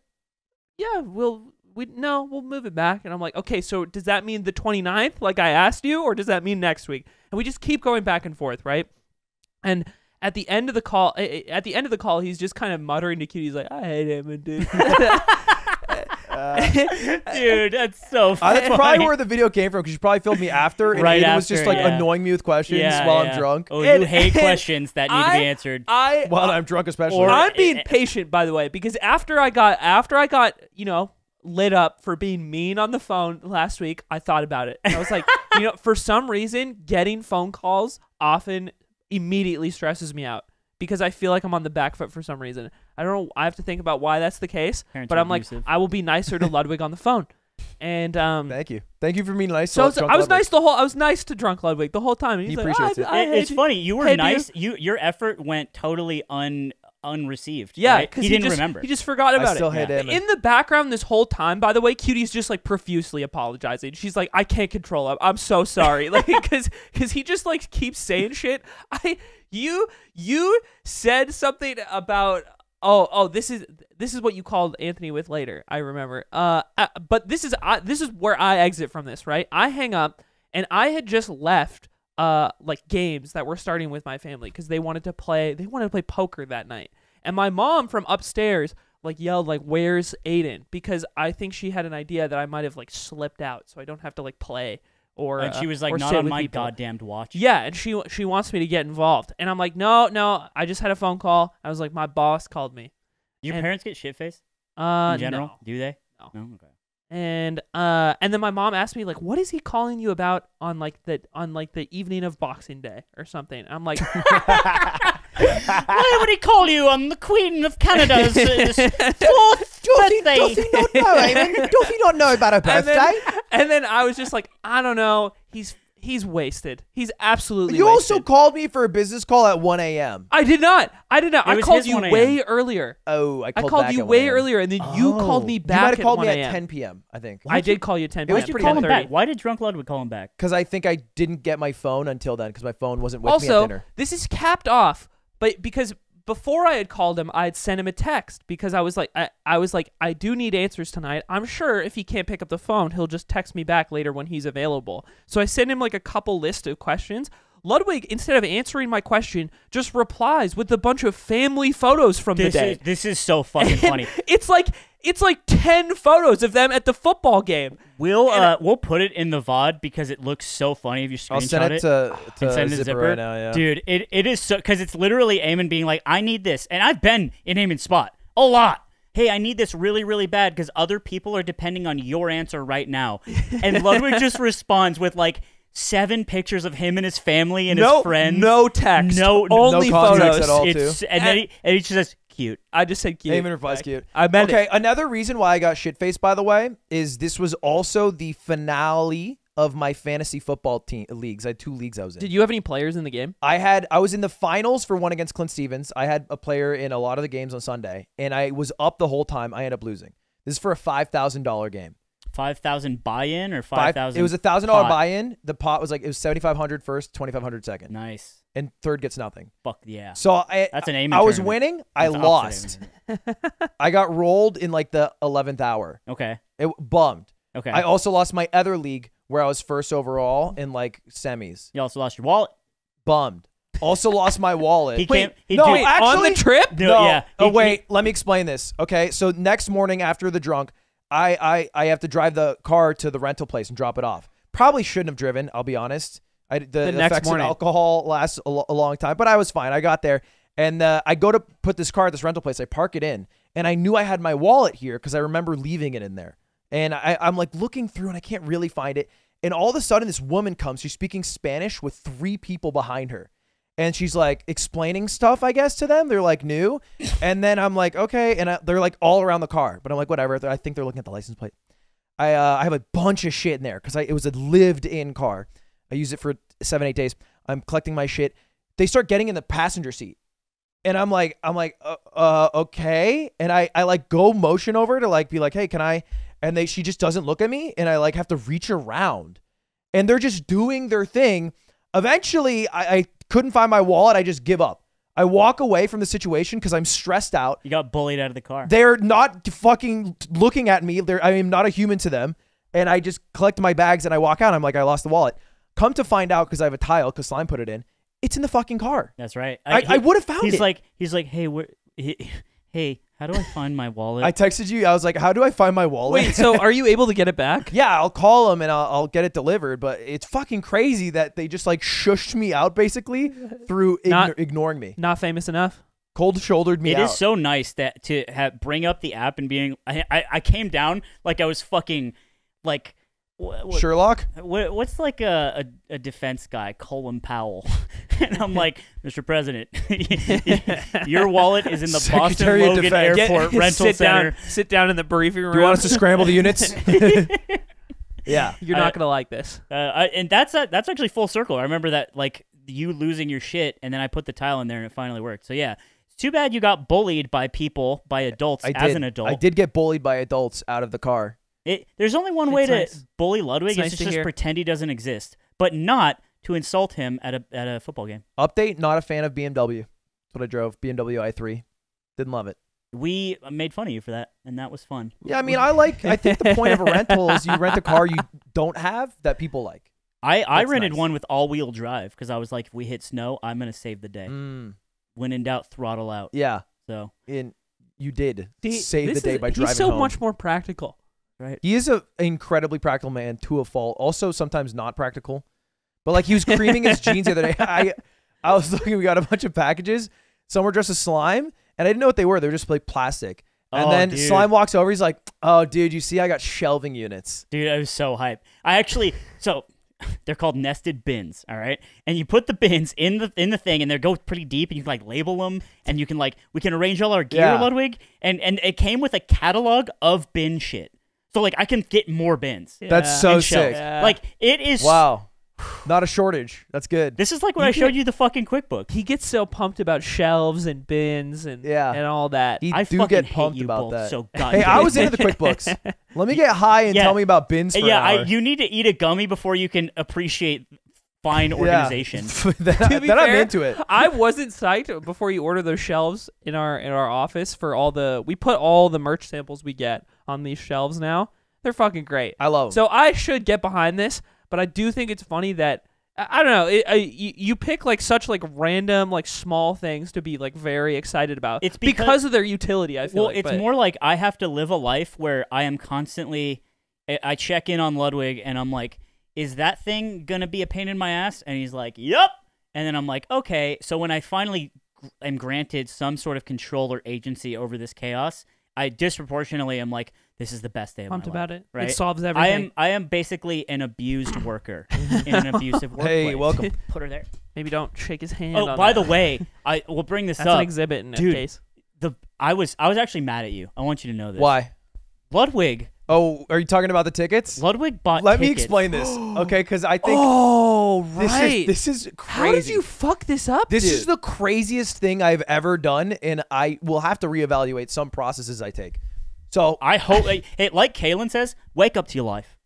"Yeah, we'll we no, we'll move it back." And I'm like, "Okay, so does that mean the 29th like I asked you or does that mean next week?" And we just keep going back and forth, right? And at the end of the call, eh, eh, at the end of the call, he's just kind of muttering to Cutie. He's like, "I hate him, dude." Dude, that's so Uh, funny. that's probably where the video came from because she probably filmed me after, and Right Aiden was just like yeah. annoying me with questions yeah, while yeah. I'm drunk. Oh, And- you hate questions that need to be answered. I While I'm drunk, especially. Or- I'm being eh, patient, by the way, because after I got after I got you know lit up for being mean on the phone last week, I thought about it. And I was like, you know, for some reason, getting phone calls often immediately stresses me out because I feel like I'm on the back foot for some reason. I don't know. I have to think about why that's the case. Parents but I'm like. I will be nicer to Ludwig on the phone. And um, Thank you. Thank you for being nice. so I to was, drunk I was Ludwig. nice the whole. I was nice to drunk Ludwig the whole time. He's He like, appreciates "I- it. I It- hate it's you." funny. You were Hey, dude. nice. You your effort went totally un unreceived. Yeah, right? because he didn't just, remember. He just forgot about I still it. hate Yeah. him. In the background this whole time, by the way, Cutie's just like profusely apologizing. She's like, "I can't control him. I'm so sorry." like, because because he just like keeps saying shit. I you you said something about oh oh this is this is what you called Anthony with later. I remember. Uh, uh but this is I, this is where I exit from this. Right, I hang up, and I had just left uh like games that were starting with my family because they wanted to play they wanted to play poker that night and my mom from upstairs like yelled like where's aiden because i think she had an idea that i might have like slipped out so i don't have to like play or and uh, she was like, or "Not on my people." goddamned watch." yeah and she she wants me to get involved and i'm like no no i just had a phone call i was like my boss called me Your And- parents get shit faced uh in general? no. Do they? No. No. Okay. And uh and then my mom asked me like what is he calling you about on like the on like the evening of boxing day or something i'm like Why would he call you on the Queen of Canada's uh, fourth birthday? not know, Eamon? Does he not know about her and then, and then i was just like i don't know he's he's wasted he's absolutely You also called me for a business call at 1 a.m. i did not i did not It i called you way earlier Oh, I i called, called back you at way a.m. earlier and then you called oh. me Oh. back You might have called at me at 10 p.m. I think. i did call you 10 It was p.m. pretty Call him back. Why did Drunk Ludwig call him back? Because I think I didn't get my phone until then because my phone wasn't with me at also this is capped off but because before i had called him i had sent him a text because i was like I, I was like i do need answers tonight. I'm sure if he can't pick up the phone he'll just text me back later when he's available. So i sent him like a couple list of questions. Ludwig instead of answering my question just replies with a bunch of family photos from This the day. is this is so fucking funny. it's like it's like 10 photos of them at the football game We'll And- uh we'll put it in the VOD because it looks so funny if you screenshot I'll send it to, to and send it to Zipper, Zipper. right now. Yeah. Dude, it, it is so because it's literally Eamon being like, I need this. And I've been in Eamon's spot a lot. Hey, I need this really, really bad because other people are depending on your answer right now. And Ludwig just responds with like seven pictures of him and his family and no his friends. no text No- only no photos at all. It's, and then he, and he just says, cute. i just said cute Eamon replies cute. i meant okay, it. another reason why I got shit faced, by the way, is this was also the finale of my fantasy football team leagues. I had two leagues I was in. did you have any players in the game I had I was in the finals for one against Clint Stevens. I had a player in a lot of the games on Sunday, and I was up the whole time. I ended up losing. This is for a five thousand dollar game. 5,000 buy in or 5,000? It was a thousand dollar buy in. The pot was like it was seventy five hundred first, twenty five hundred second, Nice. and third gets nothing. Fuck yeah. So I That's an Eamon I was winning. I That's an lost. I got rolled in like the eleventh hour. Okay. It bummed. Okay. I also lost my other league where I was first overall in like semis. you also lost your wallet. Bummed. Also lost my wallet. He can't. He no, did- actually, on the trip No, no. yeah. Oh He- wait, let me explain this. Okay, so next morning after the drunk, I I I have to drive the car to the rental place and drop it off. Probably shouldn't have driven. I'll be honest. I, the, The next effects morning. of alcohol lasts a, lo- a long time, but I was fine. I got there and uh, I go to put this car at this rental place. I park it in, and I knew I had my wallet here because I remember leaving it in there. And I, I'm like looking through, and I can't really find it. And all of a sudden, this woman comes. She's speaking Spanish with three people behind her and she's like explaining stuff, I guess, to them. They're like new, and then I'm like, okay, and I, they're like all around the car, but I'm like, whatever. I think they're looking at the license plate. I uh, I have a bunch of shit in there because it was a lived-in car. I use it for seven eight days. I'm collecting my shit. They start getting in the passenger seat, and I'm like, I'm like, uh, uh okay, and I I like go motion over to like be like, hey, can I? And they she just doesn't look at me, and I like have to reach around, and they're just doing their thing. Eventually, I, I couldn't find my wallet. I just give up. I walk away from the situation because I'm stressed out. You got bullied out of the car. They're not fucking looking at me. They're, I am not a human to them. And I just collect my bags and I walk out. I'm like, I lost the wallet. Come to find out because I have a tile because Slime put it in. It's in the fucking car. That's right. I, he- I would have found He's it. He's like, he's like, hey, where, he, hey, how do I find my wallet? I texted you. I was like, how do I find my wallet? Wait, so are you able to get it back? yeah, I'll call them and I'll, I'll get it delivered. But it's fucking crazy that they just like shushed me out basically through igno- Not- ignoring me. Not famous enough. Cold shouldered me It out. is so nice that to have bring up the app and being. I I, I came down like I was fucking like. Wh- wh- Sherlock? What, what's like a, a, a defense guy, Colin Powell? and I'm like, Mr. President, your wallet is in the Secretary Boston Logan Defense. Airport Get- rental sit center. Down, sit down in the briefing room. Do you want us to scramble the units? yeah. You're I- not gonna like this. Uh, I, and that's a, that's actually full circle. I remember that like you losing your shit, and then I put the tile in there, and it finally worked. So yeah, it's too bad you got bullied by people, by adults, I as did. an adult. I did get bullied by adults out of the car. It, there's only one way It's to bully Ludwig. It's nice It's to just hear. pretend he doesn't exist, but not to insult him at a at a football game. Update, not a fan of BMW. That's what I drove. BMW i3. Didn't love it. We made fun of you for that, and that was fun. Yeah, I mean, I like, I think the point of a rental is you rent a car you don't have that people like. I, I That's rented nice. one with all wheel drive because I was like, if we hit snow, I'm gonna save the day. Mm, When in doubt, throttle out. yeah. So And you did See, save the day is- by driving He's so home. much more practical. Right. He is a incredibly practical man to a fault. Also, sometimes not practical. But like he was creaming his jeans the other day. I I was looking. We got a bunch of packages. Some were dressed as slime, and I didn't know what they were. They were just like plastic. And Oh, then dude. Slime walks over. He's like, "Oh, dude, you see, I got shelving units." Dude, I was so hyped. I actually so they're called nested bins, all right? And you put the bins in the in the thing and they go pretty deep and you can like label them and you can like we can arrange all our gear, Yeah. Ludwig. And and it came with a catalog of bin shit. So like I can get more bins. That's so and shelves. sick. Yeah. Like it is Wow, not a shortage. That's good. This is like when You I showed get- you the fucking QuickBook. He gets so pumped about shelves and bins and Yeah. and all that. He I do fucking get hate pumped you about both that. so hey, I was into the QuickBooks. Let me get high and Yeah. tell me about bins for yeah, an I, hour. you need to eat a gummy before you can appreciate fine Yeah. organization. then To be then I'm fair, into it. I wasn't psyched before you order those shelves in our in our office for all the we put all the merch samples we get on these shelves now. They're fucking great. I love 'em. So I should get behind this, but I do think it's funny that I I don't know. It, I, you, you pick like such like random like small things to be like very excited about. It's because, because- of their utility. I feel Well, like, it's but- more like I have to live a life where I am constantly. I- I check in on Ludwig and I'm like, "Is that thing gonna be a pain in my ass?" And he's like, yep. And then I'm like, "Okay." So when I finally am granted some sort of control or agency over this chaos, I disproportionately am like, "This is the best day of pumped my about life." it. Right? It solves I am. I am basically an abused worker in an abusive workplace. Hey, welcome. Put her there. Maybe don't shake his hand. Oh, on by that. the way, I will bring this that's up. an exhibit in Dude. that case. the I was I was actually mad at you. I want you to know this. Why? Ludwig Oh, are you talking about the tickets? Ludwig bought. Let me explain this, okay? Because I think Oh, this right. is this is crazy. How did you fuck this up? This dude? is the craziest thing I've ever done, and I will have to reevaluate some processes I take. So I hope. hey, hey, like Kalen says, wake up to your life.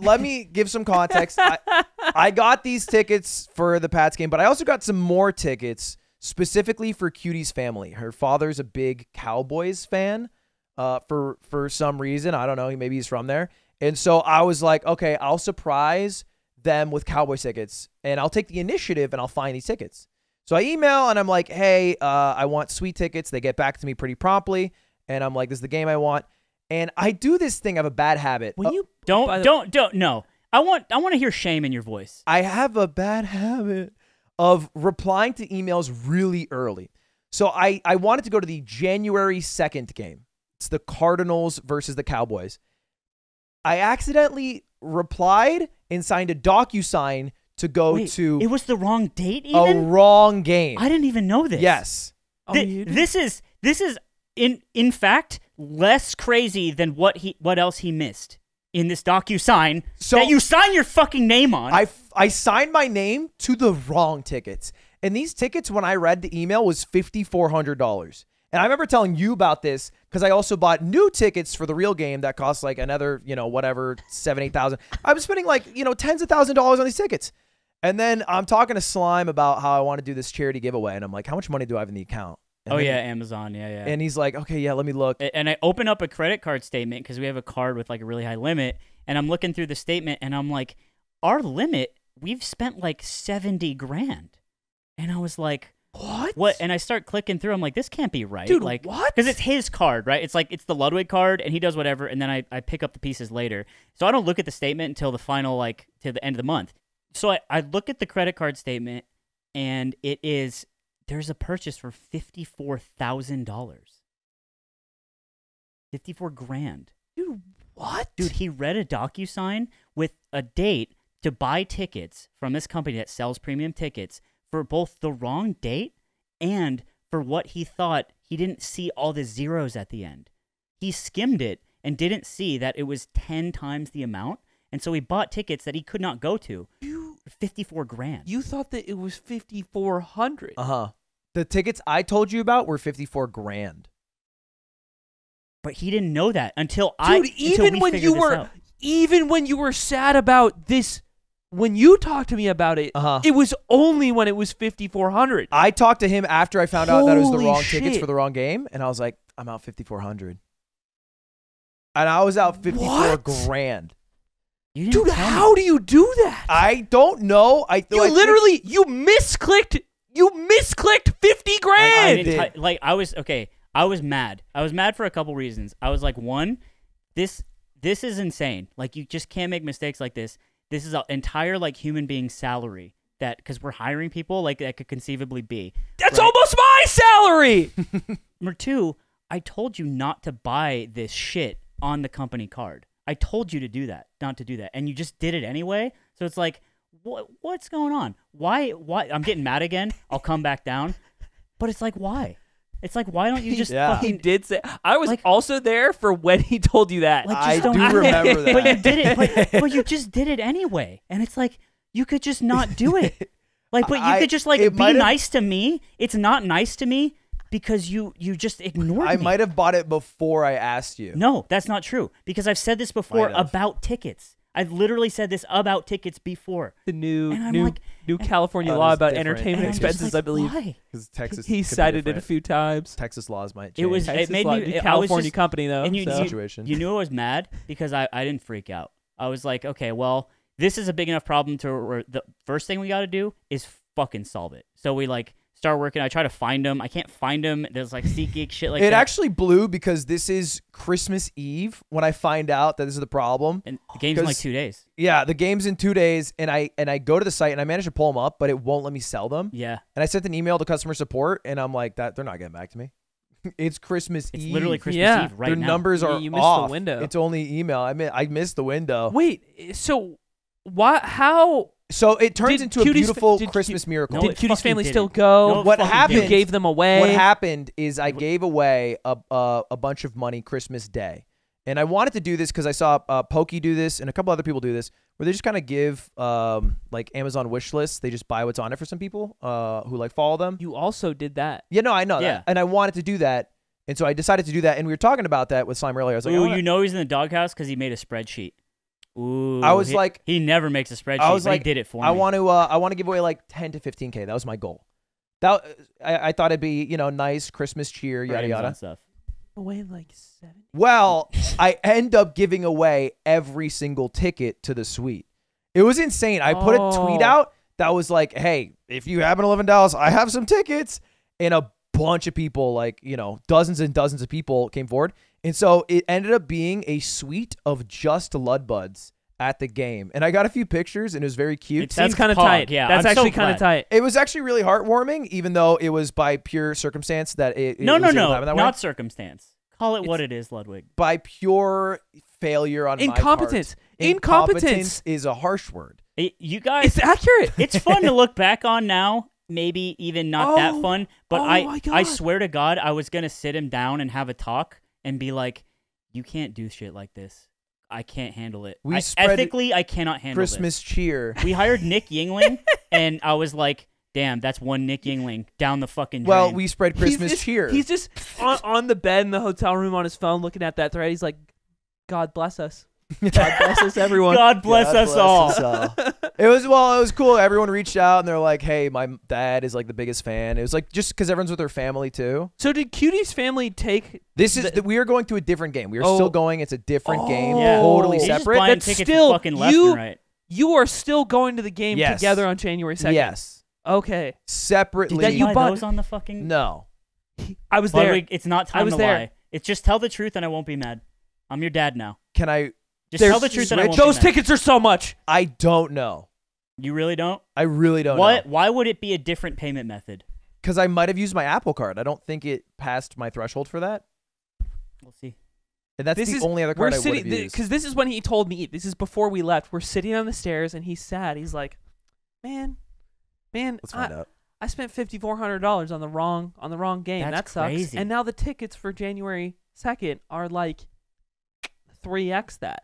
let me give some context. I, I got these tickets for the Pats game, but I also got some more tickets specifically for Cutie's family. Her father's a big Cowboys fan uh, for for some reason. I don't know. Maybe he's from there. And so I was like, okay, I'll surprise them with Cowboys tickets, and I'll take the initiative and I'll find these tickets. So I email and I'm like, hey, uh, I want sweet tickets. They get back to me pretty promptly, and I'm like, this is the game I want. And I do this thing. I have a bad habit. when Uh, you Don't the- don't don't no. I want I want to hear shame in your voice. I have a bad habit of replying to emails really early. So I, I wanted to go to the January 2nd game. It's the Cardinals versus the Cowboys. I accidentally replied and signed a DocuSign to go Wait, to it was the wrong date. Even? a wrong game. I didn't even know this. yes. Oh, Thi- you did? this is this is in in fact less crazy than what he what else he missed in this docu sign So- that you sign your fucking name on. I, f- I signed my name to the wrong tickets. And these tickets, when I read the email, was $5,400. And I remember telling you about this because I also bought new tickets for the real game that cost like another, you know, whatever, seven, eight thousand. I was spending like, you know, tens of thousand dollars on these tickets. And then I'm talking to Slime about how I want to do this charity giveaway. And I'm like, how much money do I have in the account? And oh then- yeah, Amazon. Yeah, yeah. And he's like, okay, yeah, let me look. And I open up a credit card statement because we have a card with like a really high limit, and I'm looking through the statement, and I'm like, our limit, we've spent like seventy grand, and I was like, what? what? And I start clicking through, I'm like, this can't be right, Dude, like what? Because it's his card, right? It's like it's the Ludwig card, and he does whatever, and then I, I pick up the pieces later, so I don't look at the statement until the final like to the end of the month. So I, I look at the credit card statement, and it is there's a purchase for fifty four thousand dollars. Fifty four grand. dude, what? Dude, he read a DocuSign with a date to buy tickets from this company that sells premium tickets for both the wrong date and for what he thought he didn't see all the zeros at the end. He skimmed it and didn't see that it was 10 times the amount. And so he bought tickets that he could not go to you 54 grand. you thought that it was fifty four hundred. Uh huh. The tickets I told you about were 54 grand. but he didn't know that until I Dude, until even we when you were out. even when you were sad about this when you talked to me about it, Uh-huh. it was only when it was fifty four hundred. I talked to him after I found out that it was the Holy wrong tickets for the wrong game, and I was like, I'm out 5400 And I was out 54 What? grand. You didn't Dude, tell me. how do you do that? I don't know. I you I think- literally you misclicked you misclicked fifty Like, I grand. didn't did. ti- like I was okay. I was mad. I was mad for a couple reasons. I was like, one, this this is insane. Like you just can't make mistakes like this. This is an entire like human being salary that because we're hiring people like that could conceivably be. That's right? almost my salary. Number two, I told you not to buy this shit on the company card. I told you to do that, not to do that, and you just did it anyway. So it's like, what what's going on? Why why I'm getting mad again. I'll come back down. But it's like why? It's like why don't you just Yeah. He did say. I was Like- also there for when he told you that. Like, I just don't do remember that. But you did it. But, but you just did it anyway, and it's like you could just not do it. Like, but you I- could just like be nice to me. It's not nice to me because you you just ignored I me. might have bought it before I asked you. No, that's not true because I've said this before Might have. about tickets. I've literally said this about tickets before. the new new like- new California law about different. entertainment And expenses. like, I believe Because Texas. he could be cited it a few times. Texas laws might change. It was- Texas made law- me- new I was California just- company though. and you, so. Situation. you knew I was mad because I, I didn't freak out. I was like, okay, well, this is a big enough problem to where the first thing we got to do is fucking solve it. So we like start working. I try to find him. I can't find him. There's like SeatGeek shit like it that. actually blew because this is Christmas Eve when I find out that this is the problem. and the game's in like 'cause- two days. Yeah, the game's in two days, and I and I go to the site and I manage to pull them up, but it won't let me sell them. Yeah, And I sent an email to customer support, and I'm like, that they're not getting back to me. it's Christmas Eve. it's Eve. literally Christmas Yeah. Eve right Their now. numbers are you missed the off. window. It's only email. I mi- I missed the window. Wait, so why? How So it turns Did into a Cutie's fa- beautiful did Cu- Christmas miracle. No, did Cutie's family didn't. still go? No, What happened- you didn't. gave them away. What happened is I gave away a, a a bunch of money Christmas Day, and I wanted to do this because I saw uh, Poki do this and a couple other people do this, where they just kind of give um like Amazon wish lists. They just buy what's on it for some people uh who like follow them. You also did that. Yeah, no, I know Yeah. that, and I wanted to do that, and so I decided to do that. And we were talking about that with Slime earlier. I was like, I Ooh, wanna- you know he's in the doghouse because he made a spreadsheet. Ooh, I was he- like- he never makes a spreadsheet. I was but like, he did it for I me. want to uh, I want to give away like 10 to 15k. That was my goal. That I, I thought it'd be you know nice Christmas cheer for yada Amazon yada. stuff. Away like seven. Well, I end up giving away every single ticket to the suite. It was insane. I put a tweet Oh. out that was like, "Hey, if you happen to live in Dallas, I have some tickets." And a bunch of people, like you know, dozens and dozens of people came forward, and so it ended up being a suite of just Ludbuds at the game. And I got a few pictures, and it was very cute. It That's kind of tight. yeah, that's I'm so actually kind of tight. It was actually really heartwarming, even though it was by pure circumstance that it. it No, no, was able no, happen that way. not circumstance. Call it what it is, Ludwig. by pure failure on my part. Incompetence. Incompetence. Incompetence is a harsh word. It- you guys, It's accurate. it's fun to look back on now. Maybe even not that Oh, fun, but oh I, I swear to God, I was gonna sit him down and have a talk and be like, "You can't do shit like this. I can't handle it. We I, ethically, I cannot handle it. Christmas cheer. We hired Nick Yingling, and I was like, "Damn, that's one Nick Yingling down the fucking drain." Well, we spread He's Christmas just- cheer. He's just on, on the bed in the hotel room on his phone looking at that thread. He's like, God bless us. God bless us, everyone. God bless God us bless all. us all. it was well, it was cool. Everyone reached out and they're like, "Hey, my dad is like the biggest fan." It was like just because everyone's with their family too. So did Cutie's family take? This is The- we are going to a different game. We are Oh. still going. It's a different oh. game, Yeah. totally He's separate. buying That's still- fucking left you- and right. You are still going to the game Yes. together on January second. yes, Okay. separately. Did you you buy bought- those on the fucking? no, I was there. Ludwig, it's not time I was to there. lie. It's just tell the truth and I won't be mad. I'm your dad now. can I? Just There's tell the truth and I won't Those be mad. tickets are so much. I don't know. You really don't? I really don't what? know Why would it be a different payment method? because I might have used my Apple Card. I don't think it passed my threshold for that. We'll see. And that's this the is only other we're card I would sitting have used. because this is when he told me. This is before we left. We're sitting on the stairs and he's sad. He's like, "Man, man, Let's find I, out. I spent fifty four hundred dollars on the wrong on the wrong game. That's that sucks. crazy. And now the tickets for January second are like three x that.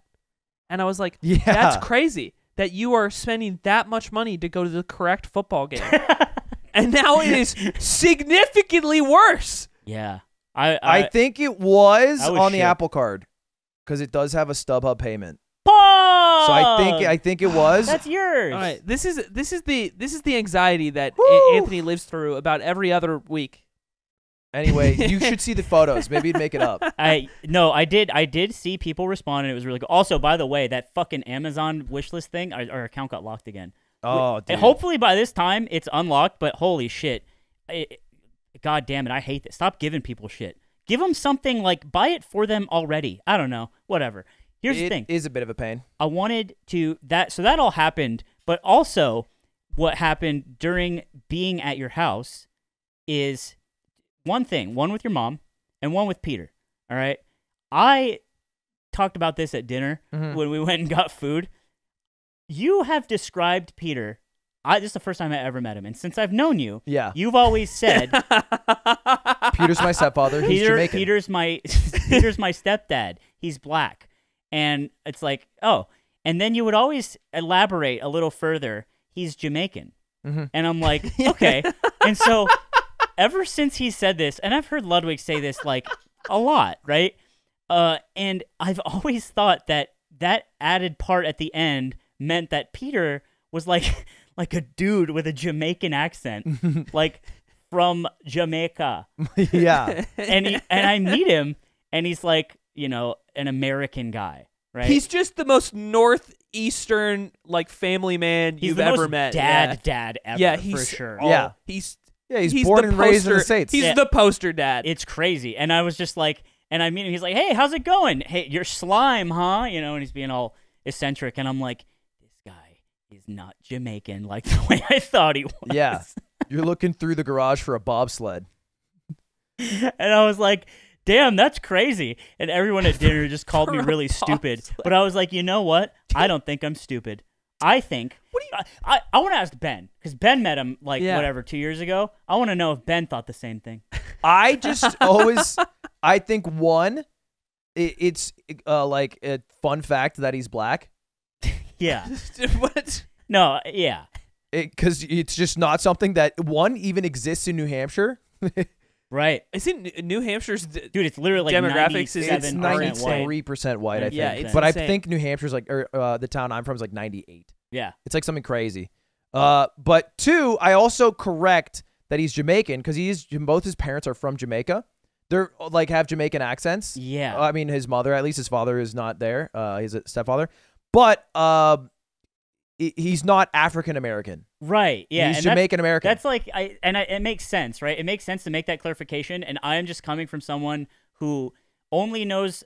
And I was like, Yeah, "That's crazy that you are spending that much money to go to the correct football game." and now it is significantly worse. Yeah. I I I, think it was, was on the shook. Apple Card because it does have a StubHub payment. Pog! So I think I think it was. that's yours. All right, this is this is the this is the anxiety that A- Anthony lives through about every other week. Anyway, you should see the photos. Maybe you'd make it up. I no, I did. I did see people respond, and it was really good. Also, by the way, that fucking Amazon wishlist thing, our, our account got locked again. Oh, And dude. hopefully by this time it's unlocked. But holy shit, it, God damn it, I hate this. Stop giving people shit. Give them something like buy it for them already. I don't know, whatever. Here's the thing. is a bit of a pain. I wanted to that so that all happened, but also what happened during being at your house is one thing, one with your mom, and one with Peter. All right. I talked about this at dinner Mhm. when we went and got food. You have described Peter. I this is the first time I ever met him, and since I've known you, Yeah. you've always said Peter's my stepfather. He's Peter, Jamaican. Peter's my Peter's my stepdad. He's black, and it's like, oh, and then you would always elaborate a little further. He's Jamaican, Mhm. and I'm like, okay. and so, ever since he said this, and I've heard Ludwig say this like a lot, right? Uh, and I've always thought that that added part at the end meant that Peter was like like a dude with a Jamaican accent, like from Jamaica yeah. and he, and I meet him, and he's like, you know, an American guy, right? He's just the most northeastern like family man He's you've the ever met. dad, yeah. dad ever, yeah, for he's sure. oh, Yeah. he's Yeah, he's, he's born the and raised in the poster- States. He's Yeah. the poster dad. It's crazy, and I was just like, and I meet him. He's like, "Hey, how's it going? Hey, you're slime, huh?" You know, and he's being all eccentric, and I'm like, "This guy is not Jamaican like the way I thought he was." Yeah. You're looking through the garage for a bobsled. and I was like, damn, that's crazy. And everyone at dinner just called me really stupid. But I was like, you know what? I don't think I'm stupid. I think. What do you- I, I, I want to ask Ben because Ben met him like Yeah. whatever two years ago. I want to know if Ben thought the same thing. I just always, I think one, it, it's uh, like a fun fact that he's black Yeah. what? No. Yeah. because it's just not something that one even exists in New Hampshire. Right. Is it New Hampshire's? Dude, it's literally like Demographics is- it's 97% white. three percent white. I think, Yeah, it's but I think New Hampshire's like, or uh, the town I'm from is like ninety eight. Yeah. It's like something crazy. Uh, but two, I also correct that he's Jamaican because he's both his parents are from Jamaica. They're like have Jamaican accents. Yeah. I mean, his mother, at least his father is not there. Uh, he's a stepfather, but uh, he- he's not African American. right. Yeah. he's and Jamaican American. That's like I and I, it makes sense, right? It makes sense to make that clarification. And I am just coming from someone who only knows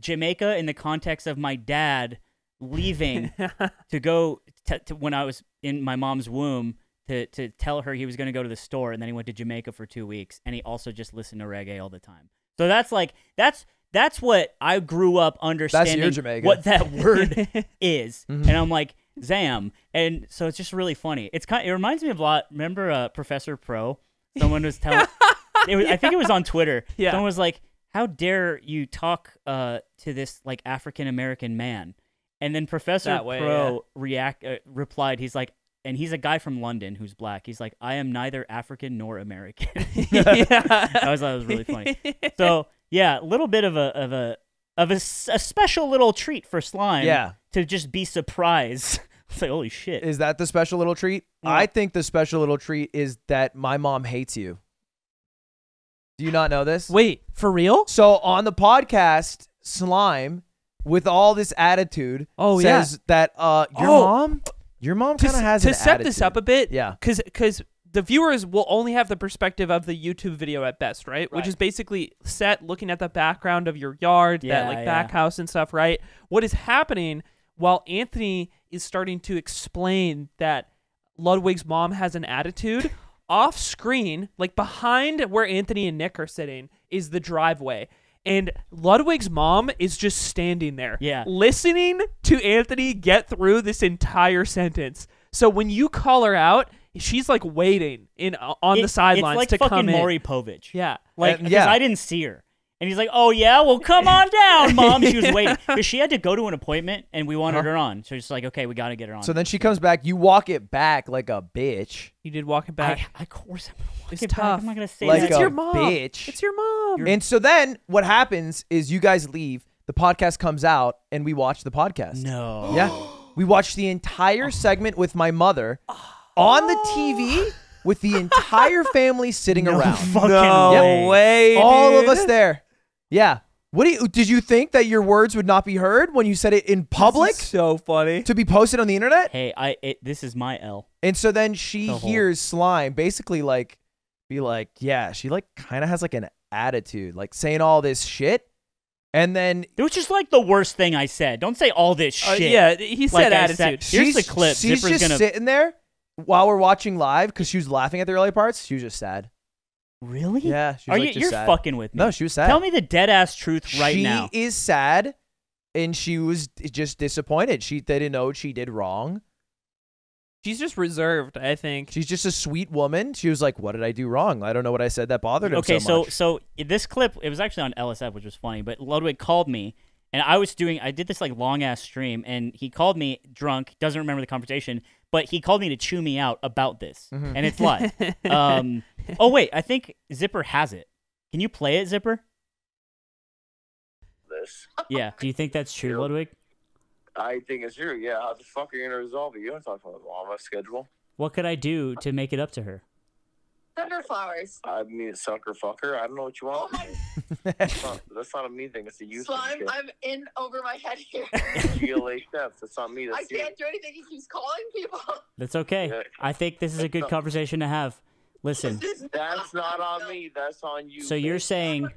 Jamaica in the context of my dad leaving to go t- to when I was in my mom's womb to to tell her he was going to go to the store, and then he went to Jamaica for two weeks, and he also just listened to reggae all the time. So that's like that's that's what I grew up understanding Jamaica. what that word is, Mhm. and I'm like Zam, and so it's just really funny. It's kind. It reminds me of a lot. Remember uh, Professor Pro? Someone was telling. it was, I think it was on Twitter. Yeah. Someone was like, "How dare you talk uh, to this like African American man?" And then Professor That way, Pro react uh, replied, "He's like." And he's a guy from London who's black. He's like, I am neither African nor American. yeah. I was it was really funny. So yeah, a little bit of a of a of a, s- a special little treat for slime. yeah. To just be surprised. it's like holy shit. Is that the special little treat? Yeah. I think the special little treat is that my mom hates you. Do you not know this? Wait, for real? So on the podcast, Slime, with all this attitude, Oh, yeah. says that uh your Oh. mom, your mom kind of has to set this up a bit, Yeah. because because the viewers will only have the perspective of the YouTube video at best, right? Which is basically set looking at the background of your yard, that like yeah. back house and stuff, right? What is happening while Anthony is starting to explain that Ludwig's mom has an attitude off screen, like behind where Anthony and Nick are sitting, is the driveway. And Ludwig's mom is just standing there, Yeah. listening to Anthony get through this entire sentence. So when you call her out, she's like waiting in uh, on the It- sidelines it's like to fucking come in. Maury Povich. Yeah. Like, And- because yeah. I didn't see her. And he's like, oh, yeah? Well, come on down, mom. She was waiting. Because she had to go to an appointment, and we wanted Huh? her on. So she's like, okay, we got to get her on. So then she comes back. You walk it back like a bitch, You did walk it back. I, of course, I'm going to walk It's it back. I'm not going to say like that. it's a your mom. bitch. It's your mom. and so then what happens is you guys leave. The podcast comes out, and we watch the podcast. No. Yeah. We watched the entire segment with my mother on the TV with the entire family sitting No around. fucking no way. way. All of us there. Yeah. What do you did you think that your words would not be heard when you said it in This public is so funny. to be posted on the internet? Hey, I it, this is my L. And so then she The whole- hears slime basically like be like, yeah, she like kind of has like an attitude, like saying all this shit. And then It was just like the worst thing I said. Don't say all this Uh, shit. yeah, he Like said I attitude. said- Here's she's, the clip. She's Zipper's just gonna- sitting there while we're watching live because she was laughing at the early parts. She was just sad. Really? Yeah, she was Are like you? just You're sad. fucking with me. No, she was sad. Tell me the dead ass truth right now. she now. is sad, and she was just disappointed. She they didn't know what she did wrong. She's just reserved, I think. She's just a sweet woman. She was like, "What did I do wrong? I don't know what I said that bothered him okay, so so much." so this clip it was actually on LSF, which was funny. But Ludwig called me, and I was doing I did this like long ass stream, and he called me drunk, doesn't remember the conversation, but he called me to chew me out about this, Mhm. and it's live. um, oh wait, I think Zipper has it. Can you play it, Zipper? this. Yeah. Do you think that's true, Yep. Ludwig? I think it's true. Yeah, how the fuck are you gonna resolve it? You don't talk about the mama schedule. What could I do to make it up to her? Thunderflowers. I mean, sucker fucker. I don't know what you Oh want. my That's not, that's not a me thing. It's a you thing. slime! shit. I'm in over my head here. GLA steps. That's not me. I That's you. can't do anything. He keeps calling people. That's okay. Yeah. I think this is a good conversation to have. Listen, That's not on me. That's on you. so you're saying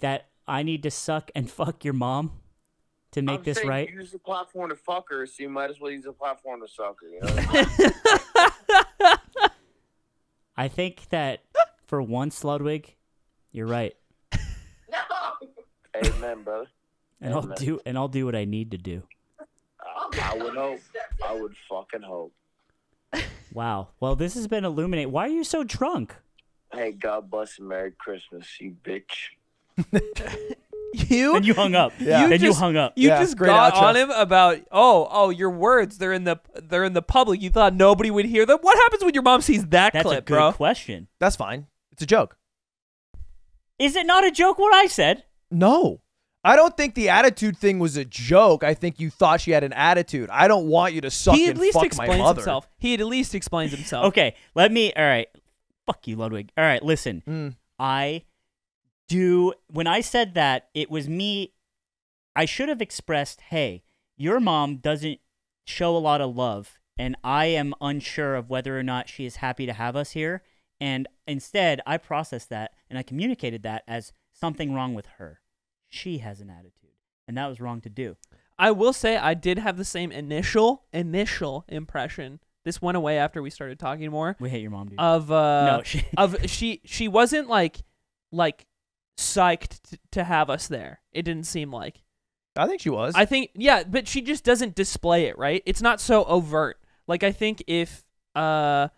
that I need to suck and fuck your mom to make I'm this saying right? Use the platform to fuck her, so you might as well use the platform to suck her. You know? I think that for once, Ludwig, you're right, no. Amen, brother. and I'll do and I'll do what I need to do. I, I would hope. I would fucking hope. Wow. Well, this has been illuminate. Why are you so drunk? Hey, God bless and Merry Christmas, you bitch. you Then you hung up. Yeah. Then you just- hung up. you Yeah, just great got outro. on him about oh oh your words they're in the they're in the public you thought nobody would hear them what happens when your mom sees that That's clip a good bro question. That's fine. It's a joke. Is it not a joke what I said? No. I don't think the attitude thing was a joke. I think you thought she had an attitude. I don't want you to suck he at and least fuck explains himself he at least explains himself Okay, let me. All right. Fuck you, Ludwig. All right, listen. Mm. I do. When I said that, it was me. I should have expressed, hey, your mom doesn't show a lot of love, and I am unsure of whether or not she is happy to have us here. And instead, I processed that and I communicated that as something wrong with her. She has an attitude, and that was wrong to do. I will say I did have the same initial initial impression this went away after we started talking more We hate your mom, dude. of uh no, she, of she she wasn't like like psyched t- to have us there it didn't seem like I think she was. I think yeah, but she just doesn't display it, right? It's not so overt. Like I think if uh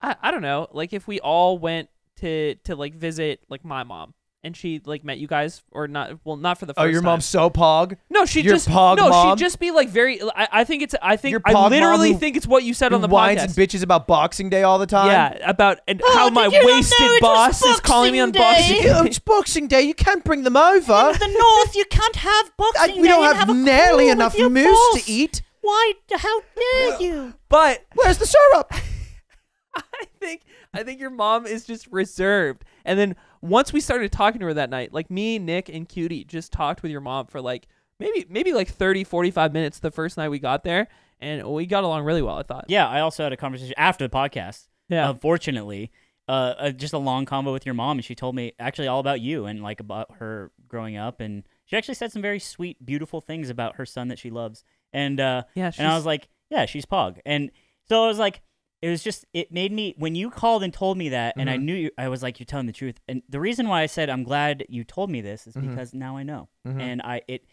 I, I don't know, like if we all went to to like visit like my mom and she like met you guys or not well not for the oh, first oh, your time. mom's so pog. No, she your just pog no, mom? she'd just be like very I, I think it's I think Your I pog mom literally who- think it's what you said on the whines podcast. and bitches about Boxing Day all the time. yeah, about and Oh, how did my you not know wasted it was boss is calling me on Boxing boxing Day? Oh, it's Boxing Day. You can't bring them over. In the north, you can't have boxing. we don't have, nearly enough moose to eat. Why? How dare you? But Where's the syrup? I think I think your mom is just reserved. And then once we started talking to her that night, like me, Nick, and Cutie just talked with your mom for like maybe maybe like 30, 45 minutes the first night we got there, and we got along really well. I thought. Yeah, I also had a conversation after the podcast. Yeah. Unfortunately, uh, uh, just a long combo with your mom, and she told me actually all about you and like about her growing up, and she actually said some very sweet, beautiful things about her son that she loves, and uh, yeah. and I was like, yeah, she's Pog, and so I was like. It was just it made me when you called and told me that and I Mhm. knew you, I was like you're telling the truth and the reason why I said I'm glad you told me this is Mhm. because now I know Mhm. and I it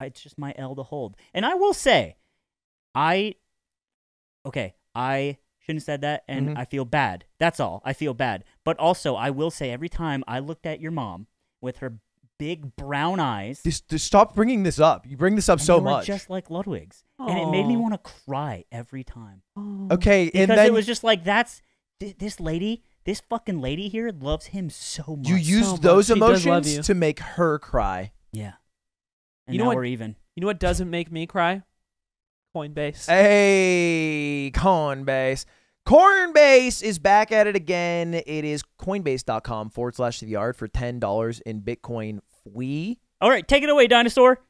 it's just my L to hold. And I will say, I okay, I shouldn't have said that, and Mhm. I feel bad. That's all. I feel bad. But also, I will say, every time I looked at your mom with her big brown eyes, Just, just stop bringing this up. You bring this up and so they were much. just like Ludwig's, and it made me want to cry every time okay, because and then it was just like that's th- this lady. This fucking lady here loves him so much. you used much. those She does love emotions to make her cry. yeah. And You know what- we're even. You know what doesn't make me cry? Coinbase. Hey, Coinbase. Coinbase is back at it again. It is coinbase.com forward slash the yard for $10 in Bitcoin free. All right, take it away, dinosaur.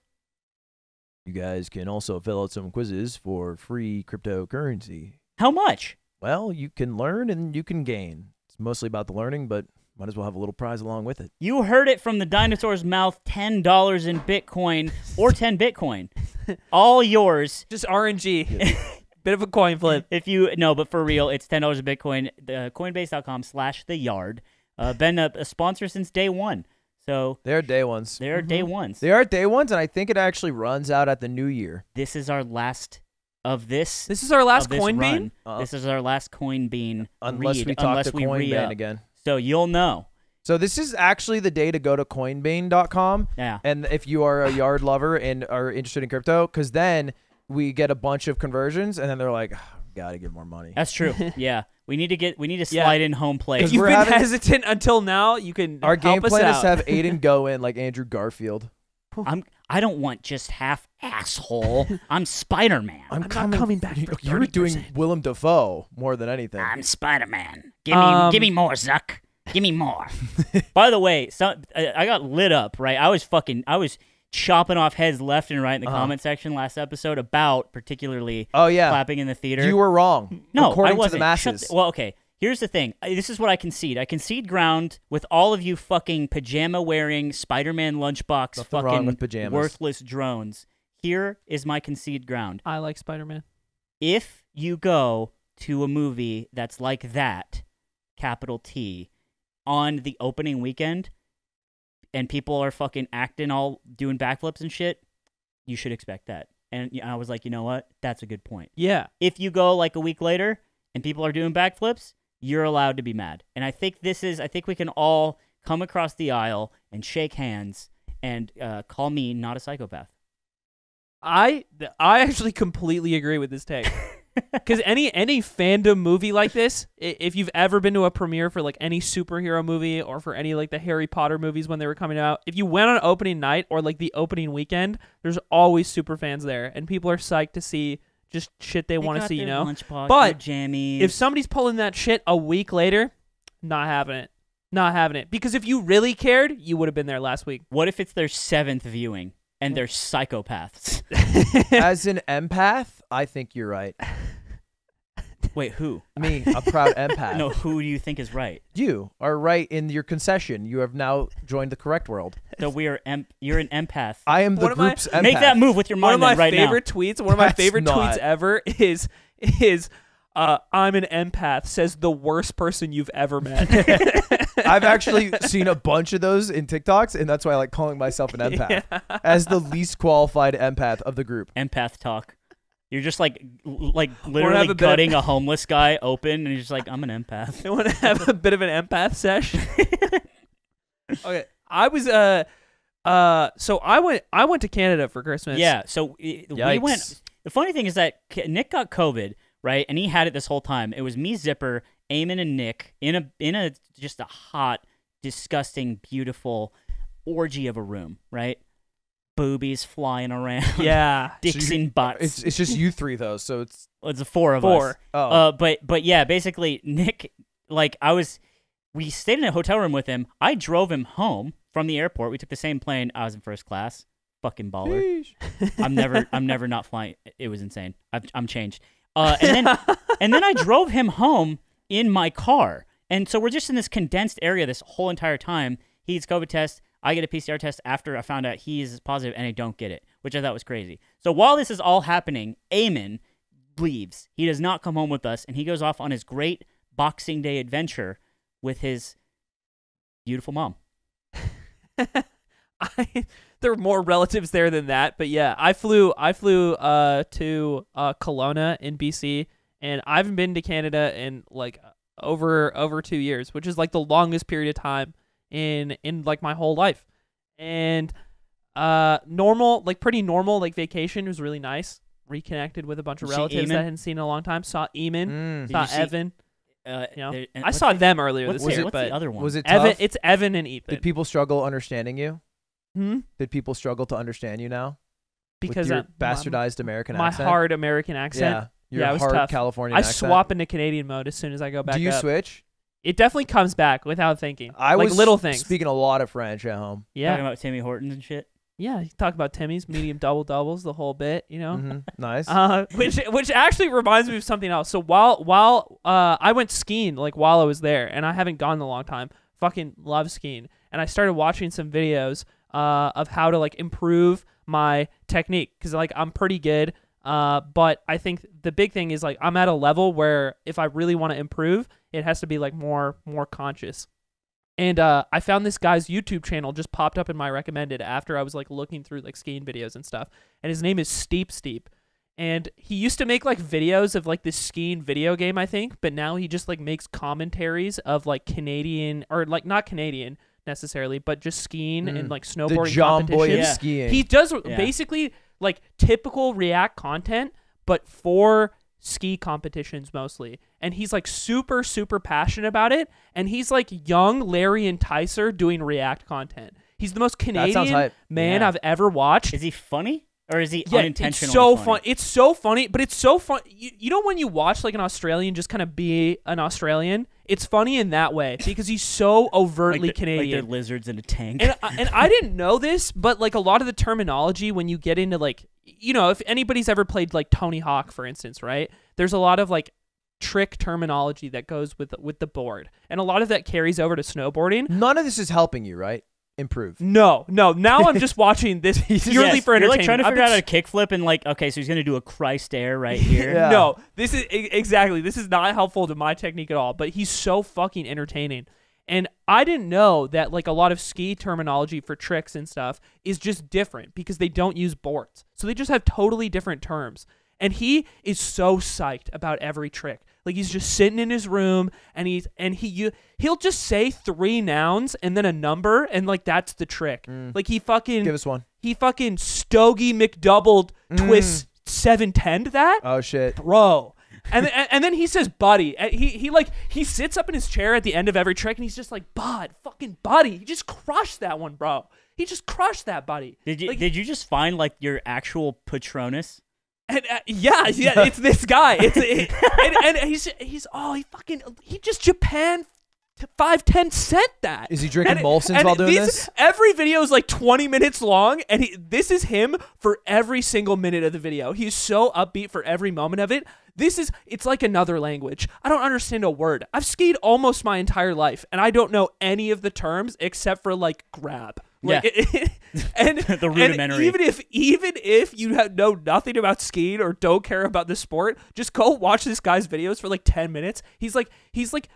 You guys can also fill out some quizzes for free cryptocurrency. How much? Well, you can learn and you can gain. It's mostly about the learning, but might as well have a little prize along with it. You heard it from the dinosaur's mouth $10 in Bitcoin or 10 Bitcoin. All yours. Just RNG. Bit of a coin flip. If you, no, but for real, it's $10 a Bitcoin. The, Coinbase.com slash the yard. Uh, been a, a sponsor since day one. So They're day ones. they're day ones. They are day ones, and I think it actually runs out at the new year. This is our last of this. This is our last of this coin run. bean. Uh, this is our last coin bean. Unless read, we talk unless to we re Coinbase up. again. So you'll know. So this is actually the day to go to Coinbane.com, Yeah. and if you are a yard lover and are interested in crypto, because then we get a bunch of conversions, and then they're like, "Ah, "Gotta give more money." That's true. yeah. We need to get. We need to Yeah. slide in home plate. If you've been having- hesitant until now, you can Our help game us plan is out. to have Aiden go in like Andrew Garfield. I'm. I don't want just half asshole. I'm Spider Man. I'm, not coming, coming back You, for you were doing 30%. Willem Dafoe more than anything. I'm Spider Man. Give me, Um, give me more, Zuck. Give me more. By the way, so, I I got lit up. Right, I was fucking. I was chopping off heads left and right in the Uh-huh. comment section last episode about particularly oh yeah, clapping in the theater. you were wrong. no, according I wasn't. to the masses. the- well, okay. Here's the thing. This is what I concede. I concede ground with all of you fucking pajama wearing Spider Man lunchbox Nothing fucking with pajamas. worthless drones. Here is my concede ground. I like Spider Man. if you go to a movie that's like that, capital T, on the opening weekend, and people are fucking acting all doing backflips and shit, you should expect that. And I was like, you know what? That's a good point. Yeah. If you go like a week later and people are doing backflips, you're allowed to be mad. And I think this is, I think we can all come across the aisle and shake hands and uh, call me not a psychopath. I I actually completely agree with this take. Because any any fandom movie like this, if you've ever been to a premiere for like any superhero movie or for any like the Harry Potter movies when they were coming out, if you went on opening night or like the opening weekend, there's always super fans there, and people are psyched to see just shit they, want to got see. You know, lunchbox, But their jammies. if somebody's pulling that shit a week later, not having it, not having it. Because if you really cared, you would have been there last week. What if it's their seventh viewing and they're psychopaths? As an empath, I think you're right. Wait, who? Me, a proud empath. No, who do you think is right? You are right in your concession. You have now joined the correct world. So we are emp- you're an empath. I am the What am I- group's empath. Make that move with your mind. one mind of my then, right favorite tweets, one of my That's favorite not- tweets ever is is uh, I'm an empath says the worst person you've ever met. I've actually seen a bunch of those in TikToks, and that's why I like calling myself an empath as the least qualified empath of the group. now. Empath talk. You're just like like literally a bit of- a homeless guy open, and you're just like, I'm an empath. I want to have a bit of an empath sesh. okay, I was uh uh so I went I went to Canada for Christmas. Yeah. So we went. The funny thing is that Nick got COVID, right? And he had it this whole time. It was me, Zipper, Eamon, and Nick in a in a just a hot, disgusting, beautiful orgy of a room, right? Boobies flying around, Yeah. dicks So you- in butts. It's it's just you three though, so it's it's the four of us. Four. oh Uh, but but yeah, basically Nick, like I was, we stayed in a hotel room with him. I drove him home from the airport. We took the same plane. I was in first class. Fucking baller. I'm never I'm never not flying. It was insane. I've, I'm changed. Uh, and then and then I drove him home in my car. And so we're just in this condensed area this whole entire time. He gets COVID test. I get a PCR test after I found out he is positive and I don't get it, which I thought was crazy. So while this is all happening, Eamon leaves. He does not come home with us and he goes off on his great Boxing Day adventure with his beautiful mom. I, there were more relatives there than that, but yeah, I flew I flew uh to uh Kelowna in BC and I haven't been to Canada in like over over 2 years, which is like the longest period of time in in like my whole life. And uh normal like pretty normal like vacation was really nice. Reconnected with a bunch of You relatives that I hadn't seen in a long time. Saw Eamon, Mm. Saw you see- Evan. Uh, You know, there- I saw the- them earlier What's, this the, year, what's but the other one? Was it Evan, it's Evan and Ethan. Did people struggle understanding you? Hmm? Did people struggle to understand you now? Because with your I'm- my- bastardized American my accent. hard American accent. Yeah, your Yeah, it was hard tough. California I accent. swap into Canadian mode as soon as I go back Do you up. switch? It definitely comes back without thinking. I like was little things. speaking a lot of French at home. yeah, Talking about Timmy Hortons and shit. yeah. You talk about Timmy's medium double doubles, the whole bit. You know, hmm Nice. uh, which which actually reminds me of something else. So while while uh, I went skiing, like while I was there, and I haven't gone in a long time. Fucking love skiing, and I started watching some videos uh, of how to like improve my technique because like I'm pretty good. Uh, but I think the big thing is like I'm at a level where if I really want to improve, it has to be like more more conscious. And uh, I found this guy's YouTube channel just popped up in my recommended after I was like looking through like skiing videos and stuff. And his name is Steep Steep. And he used to make like videos of like this skiing video game, I think, but now he just like makes commentaries of like Canadian or like not Canadian necessarily, but just skiing Mm. and like snowboarding The snowboarding John Boy of. Yeah. skiing. He does Yeah. basically like typical React content, but for ski competitions mostly. And he's like super, super passionate about it. And he's like young Larry Enticer doing React content. He's the most Canadian hype. man Yeah. I've ever watched. Is he funny or is he Yeah, unintentionally it's so funny? fun. It's so funny, but it's so fun. You, you know when you watch like an Australian just kind of be an Australian, it's funny in that way because he's so Like overtly the- Like Canadian. they're lizards in a tank. and I- and I didn't know this, but like a lot of the terminology when you get into like you know if anybody's ever played like Tony Hawk for instance, right? There's a lot of like trick terminology that goes with with the board, and a lot of that carries over to snowboarding. None of this is helping you, right? Improve. No, no. Now I'm just watching this purely Yes, for You're entertainment. like trying to I've figure out a kickflip and like, okay, so he's gonna do a Christ air right here. Yeah. No, this is exactly. This is not helpful to my technique at all. But he's so fucking entertaining, and I didn't know that like a lot of ski terminology for tricks and stuff is just different because they don't use boards, so they just have totally different terms. And he is so psyched about every trick. Like he's just sitting in his room and he's and he you, he'll just say three nouns and then a number and like that's the trick. Mm. Like he fucking Give us one. he fucking Stogie McDoubled mm. twist seven ten that Oh shit. bro. And, then, and then he says, "Buddy." And he he like he sits up in his chair at the end of every trick, and he's just like, "Bud, fucking buddy." He just crushed that one, bro. He just crushed that, buddy. Did you Like, did you just find like your actual Patronus? And uh, yeah, yeah, it's this guy. It's it, and, and he's he's oh he fucking he just Japan five ten cent that. Is he drinking And- Molson's while doing these- this? Every video is like 20 minutes long, and he, this is him for every single minute of the video. He's so upbeat for every moment of it. This is, it's like another language. I don't understand a word. I've skied almost my entire life, and I don't know any of the terms except for like grab. Like, and The and rudimentary. even if even if you have, know nothing about skiing or don't care about the sport, just go watch this guy's videos for like 10 minutes. He's like he's like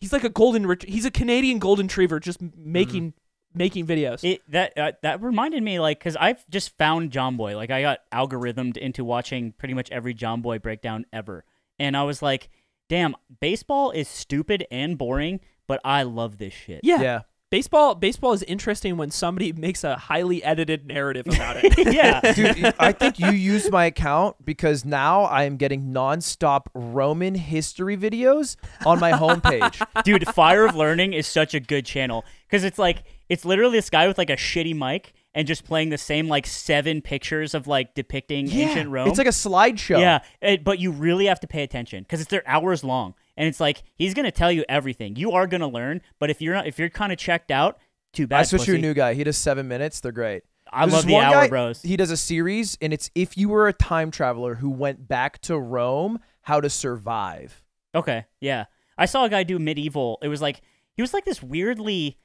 he's like a golden ret- he's a Canadian golden retriever just m- making making videos. It that uh, that reminded me like because I've just found Jomboy. Like I got algorithmed into watching pretty much every Jomboy breakdown ever, and I was like, damn, baseball is stupid and boring, but I love this shit. yeah. Yeah. Baseball baseball is interesting when somebody makes a highly edited narrative about it. yeah. Dude, I think you used my account because now I am getting nonstop Roman history videos on my homepage. Dude, Fire of Learning is such a good channel because it's like it's literally this guy with like a shitty mic and just playing the same like seven pictures of like depicting ancient Rome. It's like a slideshow. Yeah, it, but you really have to pay attention because it's they're hours long, and it's like he's gonna tell you everything. You are gonna learn, but if you're not, if you're kind of checked out, too bad. I switched to a new guy. He does seven minutes. They're great. I There's love the hour guy, bros. He does a series, and it's if you were a time traveler who went back to Rome, how to survive. Okay, yeah, I saw a guy do medieval. It was like he was like this weirdly,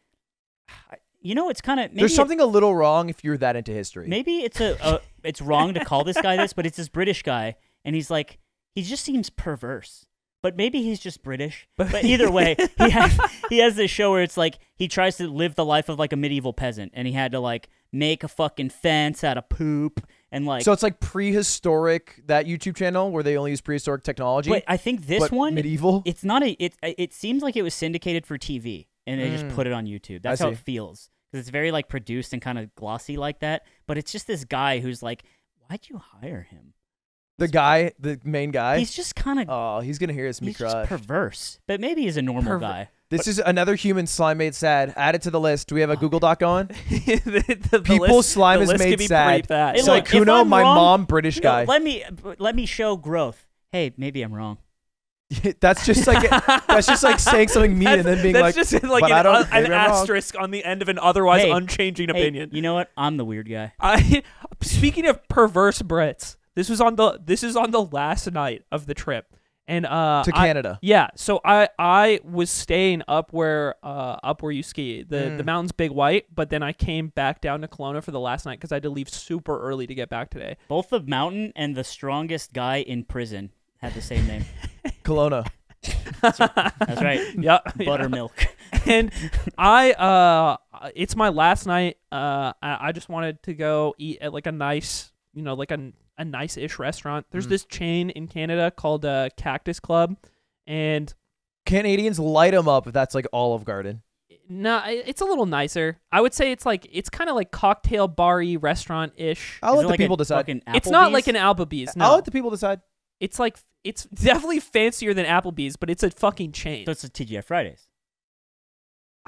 you know, it's kind of There's something a little wrong if you're that into history. Maybe it's a, a it's wrong to call this guy this, but it's this British guy, and he's like he just seems perverse. But maybe he's just British. But either way, he has he has this show where it's like he tries to live the life of like a medieval peasant, and he had to like make a fucking fence out of poop and like. so it's like prehistoric that YouTube channel where they only use prehistoric technology. but I think this one medieval. It's not a. It it seems like it was syndicated for TV, and they just Mm. put it on YouTube. That's how see. it feels because it's very like produced and kind of glossy like that. But it's just this guy who's like, why'd you hire him? The guy, the main guy. He's just kind of. oh, he's gonna hear this me he's just perverse, but maybe he's a normal Perver- guy. This is another human slime made sad. Add it to the list. Do we have a Google Doc going? the, the People's list- slime is made sad. Hey, So look, Kuno, my wrong- mom, British No, guy. let me let me show growth. Hey, maybe I'm wrong. that's just like that's just like saying something mean and then being that's like, just like "But an, I don't- an I'm wrong." asterisk on the end of an otherwise Hey, unchanging Hey, opinion. you know what? I'm the weird guy. I speaking of perverse Brits, this was on the this is on the last night of the trip, and uh, to I- Canada. yeah, so I I was staying up where uh up where you ski. The Mm. the mountain's big white, but then I came back down to Kelowna for the last night because I had to leave super early to get back today. Both the mountain and the strongest guy in prison had the same name. Kelowna. That's right. Yeah, Buttermilk. and I uh it's my last night. Uh I, I just wanted to go eat at like a nice, you know, like a a nice-ish restaurant. There's Mhm. this chain in Canada called uh Cactus Club and Canadians light them up if that's like Olive Garden. no, i- it's a little nicer. I would say it's like it's kind of like cocktail bar-y restaurant-ish. I'll Is let the like a people decide. fucking It's not like an Applebee's. No. I'll let the people decide. it's like it's definitely fancier than Applebee's, but it's a fucking chain. So it's a TGI Fridays.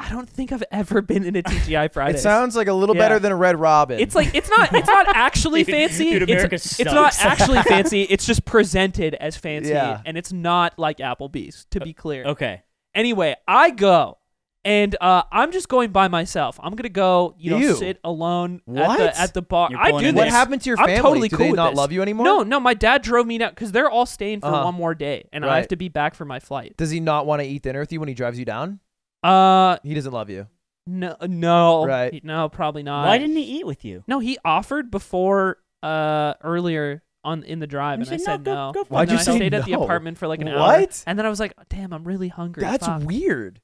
I don't think I've ever been in a TGI Friday. It sounds like a little Yeah. better than a Red Robin. It's like it's not it's not actually Dude, fancy. dude, it's, America it's not actually fancy. It's just presented as fancy, Yeah. and it's not like Applebee's. To be clear. Okay. Anyway, I go, and uh, I'm just going by myself. I'm gonna go, you know, Ew. sit alone at the at the bar. I do this. what happened to your I'm family? totally Do cool they with not this. love you anymore? No, no. My dad drove me down because they're all staying for Uh-huh. one more day, and I have to be back for my flight. Does he not want to eat dinner with you when he drives you down? Uh, He doesn't love you. no, no, Right. He- no, probably not. Why didn't he eat with you? No, he offered before uh earlier on in the drive, You and I said, said "No, no. go- go fuck Why'd And you then say I stayed at the no? apartment for like an hour. What? And then I was like, damn, I'm really hungry. That's Fuck. weird.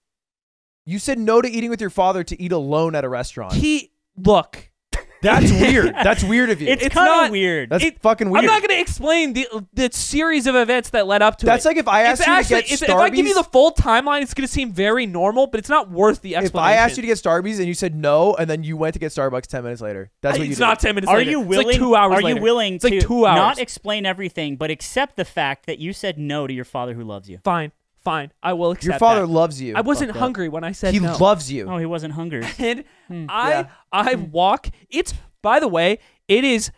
You said no to eating with your father to eat alone at a restaurant. He look. That's weird. That's weird of you. It's, It's kind not- of weird. That's it- fucking weird. I'm not gonna explain the the series of events that led up to That's it. like if I asked it's you actually, to get it's- if I give you the full timeline, it's gonna seem very normal, but it's not worth the explanation. if. I asked you to get Starbucks and you said no, and then you went to get Starbucks ten minutes later, that's I- what you it's did. not ten minutes are later. you It's willing? like two hours are later. you willing It's like to two hours. not explain everything, but accept the fact that you said no to your father who loves you? Fine, fine. I will accept Your father that. loves you. I wasn't Fucked up. hungry when I said he no. loves you. Oh, he wasn't hungry. and Hmm. I Yeah. I walk. It's by the way, it is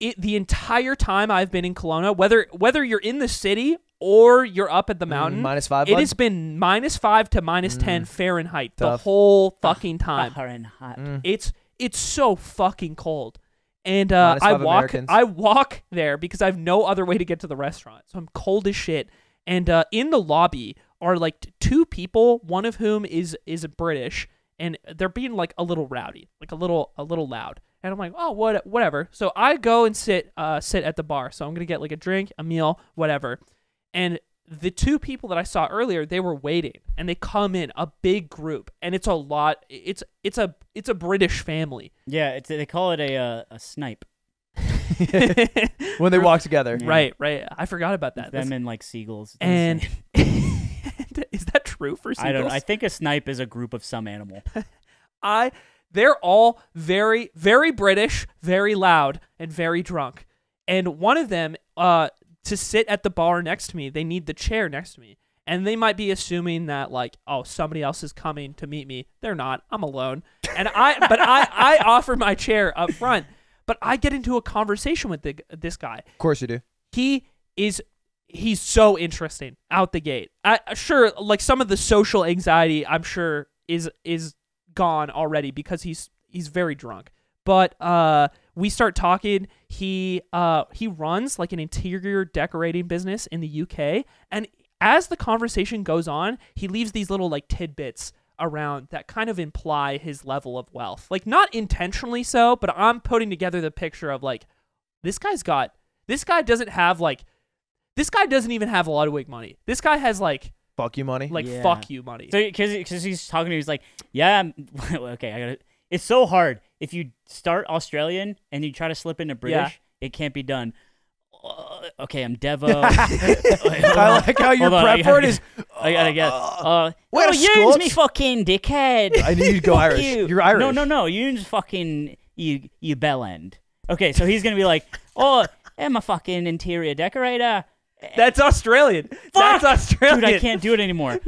it the entire time I've been in Kelowna, whether whether you're in the city or you're up at the mountain, Mm, minus five. it bud? has been minus five to minus ten Mm. Fahrenheit the Tough. whole fucking time. Fahrenheit. Mm. It's it's so fucking cold. And uh, Minus I five walk Americans. I walk there because I have no other way to get to the restaurant. So I'm cold as shit. And uh, in the lobby are like two people, one of whom is is British, and they're being like a little rowdy, like a little a little loud. And I'm like, oh, what, whatever. So I go and sit uh, sit at the bar. So I'm gonna get like a drink, a meal, whatever. And the two people that I saw earlier, they were waiting, and they come in a big group, and it's a lot. It's it's a it's a British family. Yeah, it's, they call it a uh, a snipe. when they walk together. Yeah. Right, right. I forgot about that. Them That's- and like seagulls. And is that true for seagulls? I don't. I think a snipe is a group of some animal. I they're all very very British, very loud, and very drunk. And one of them, uh, to sit at the bar next to me, they need the chair next to me. And they might be assuming that like, oh, somebody else is coming to meet me. They're not. I'm alone. And I, but I, I offer my chair up front. But I get into a conversation with the, this guy. Of course you do. he is he's so interesting out the gate. I sure like some of the social anxiety I'm sure is is gone already because he's he's very drunk. But uh we start talking. He uh he runs like an interior decorating business in the UK and as the conversation goes on, he leaves these little like tidbits around that kind of imply his level of wealth. Like not intentionally so, but I'm putting together the picture of like this guy's got this guy doesn't have like this guy doesn't even have a lot of wig money. This guy has like Fuck you, money. like Yeah. fuck you money. So because because he's talking to me, he's like, yeah, I'm- okay, I got it. It's so hard if you start Australian and you try to slip into British, it can't be done. Uh, okay, I'm Devo. Wait, I like how your Hold prep I for it gotta- is. I gotta get. Uh, Where oh, are Yoon's me fucking dickhead. I need you to go Irish. You. You're Irish. No, no, no. Yoon's fucking you. You bell end. Okay, so he's gonna be like, oh, I'm a fucking interior decorator. That's Australian. That's Australian. Dude, I can't do it anymore.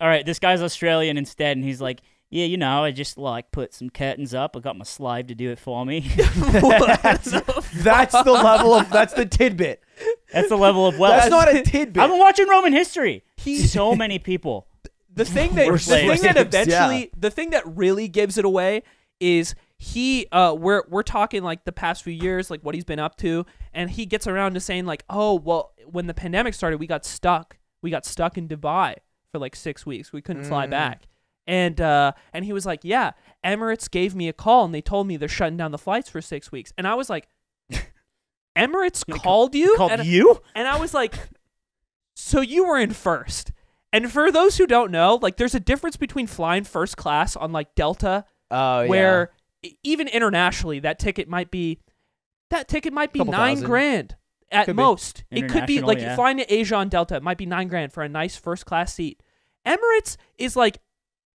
All right, this guy's Australian instead, and he's like, yeah, you know, I just like put some curtains up. I got my slave to do it for me. that's, that's the level of. That's the tidbit. That's the level of wealth. That's not a tidbit. I've been watching Roman history. He's so many people. the thing that We're the thing that eventually yeah. the thing that really gives it away is he uh we're we're talking like the past few years like what he's been up to and he gets around to saying like oh well when the pandemic started we got stuck we got stuck in Dubai for like 6 weeks we couldn't fly Mm. back and uh and he was like yeah Emirates gave me a call and they told me they're shutting down the flights for 6 weeks and I was like Emirates called you Called and, you? and I was like, so you were in first. And for those who don't know, like there's a difference between flying first class on like Delta, Oh where e- even internationally that ticket might be that ticket might be Couple nine thousand. grand at Could most. It could be like yeah. flying to Asia on Delta, it might be nine grand for a nice first class seat. Emirates is like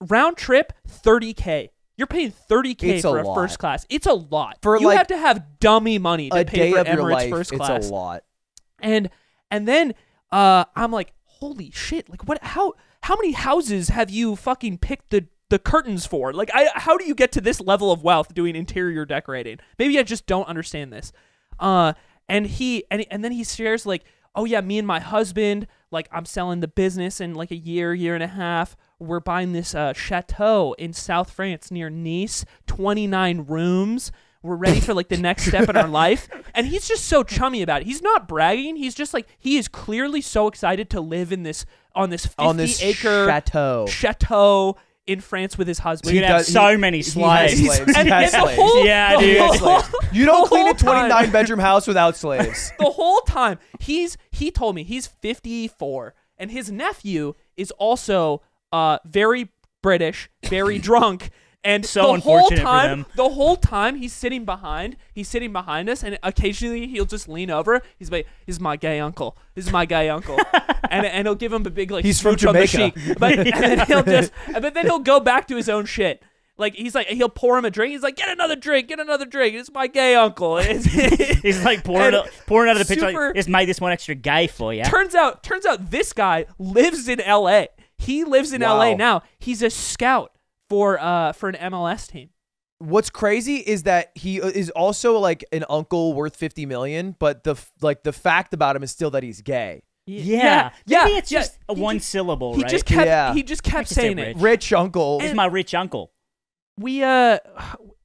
round trip 30k. You're paying 30k It's for a, lot. first class. It's a lot. For, you like, have to have dummy money to a pay for Emirates life, first it's a lot. and and then uh i'm like holy shit like what how how many houses have you fucking picked the the curtains for like i how do you get to this level of wealth doing interior decorating maybe i just don't understand this uh and he and, and then he shares like oh yeah me and my husband like i'm selling the business in like a year year and a half we're buying this uh, chateau in south france near nice 29 rooms we're ready for like the next step in our life and he's just so chummy about it he's not bragging he's just like he is clearly so excited to live in this on this 50 On this acre chateau. chateau in france with his husband have does- so he- many he has slaves. slaves. And, and the slaves. whole, Yeah, dude. whole- You don't clean a 29 time- bedroom house without slaves. the whole time he's he told me he's 54 and his nephew is also uh very british very drunk and So the whole unfortunate for time them. the whole time he's sitting behind he's sitting behind us and occasionally he'll just lean over he's like this is my gay uncle this is my gay uncle and and he'll give him a big like He's from smooch on the Jamaica. cheek but and then he'll just but then he'll go back to his own shit like he's like he'll pour him a drink he's like get another drink get another drink it's my gay uncle It's- He's like pouring, And out, pouring out of the picture. super- Like, Just make this one extra gay for you. turns out turns out this guy lives in LA. He lives in LA now. He's a scout for uh for an MLS team. What's crazy is that he uh, is also like an uncle worth 50 million, but the like the fact about him is still that he's gay. Yeah. yeah. Maybe it's just a one just- syllable, He right? just kept Yeah. he just kept just say saying it. rich. Rich uncle. He's my rich uncle. We uh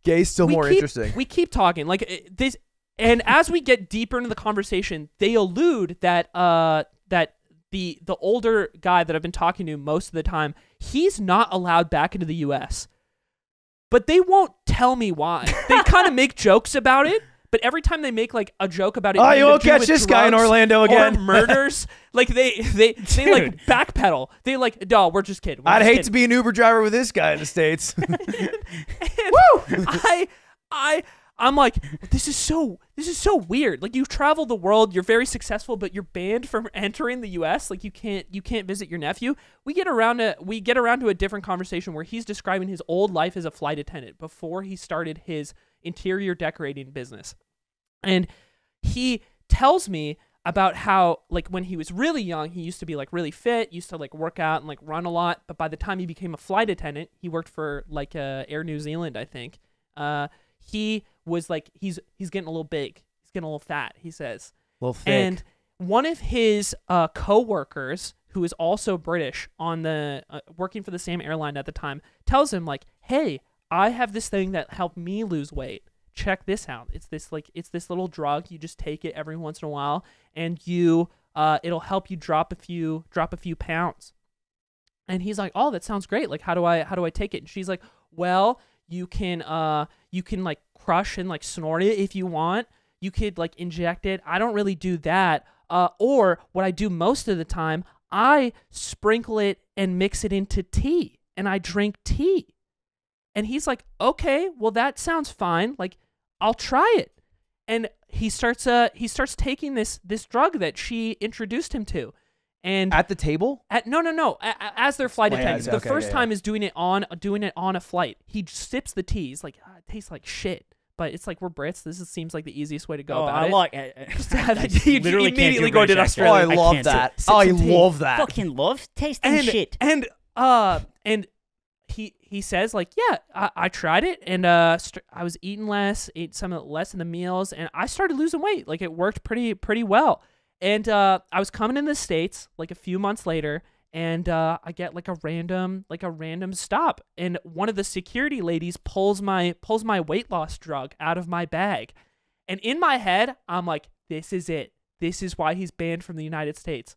Gay's still more keep, interesting. We keep talking like uh, this, and as we get deeper into the conversation, they allude that uh that the the older guy that I've been talking to most of the time, he's not allowed back into the U.S. But they won't tell me why. They kind of make jokes about it, but every time they make like a joke about it, Oh, you won't catch this guy in drugs Orlando or again. murders, like they they they like Dude. backpedal. They like, no, we're just kidding. We're I'd just hate kidding." to be an Uber driver with this guy in the States. Woo! I I I'm like, this is so this is so weird. Like you travel the world, you're very successful, but you're banned from entering the US. Like you can't you can't visit your nephew. We get around to we get around to a different conversation where he's describing his old life as a flight attendant before he started his interior decorating business. And he tells me about how like when he was really young he used to be like really fit used to like work out and like run a lot but by the time he became a flight attendant he worked for like uh, air new zealand i think uh, he was like he's he's getting a little big. He's getting a little fat he says. Little thick. and one of his uh, co-workers who is also british on the uh, working for the same airline at the time tells him like hey i have this thing that helped me lose weight. Check this out. It's this like it's this little drug. You just take it every once in a while and you uh, it'll help you drop a few drop a few pounds. And he's like oh that sounds great. Like how do i how do i take it? And she's like well you can uh you can like crush and like snort it if you want. You could like inject it. I don't really do that uh or what i do most of the time i sprinkle it and mix it into tea and i drink tea. And he's like okay well that sounds fine. Like i'll try it. And he starts uh he starts taking this this drug that she introduced him to and At the table? at, no, no, no. A, a- as their flight Oh, yeah, attendants, the okay, first yeah, time is doing it on doing it on a flight. He sips the tea. He's like, ah, it tastes like shit, but it's like we're Brits. This is, seems like the easiest way to go oh, about I it. like. I, Just have it- you literally immediately a go to British Oh, Australia. I love can't do it. that. Sip I love that. Fucking love tasting and shit. and uh and he he says like yeah I, I tried it and uh st- I was eating less ate some of less in the meals and I started losing weight like it worked pretty pretty well and uh I was coming in the states like a few months later and uh I get like a random like a random stop and one of the security ladies pulls my pulls my weight loss drug out of my bag and in my head I'm like this is it this is why he's banned from the United States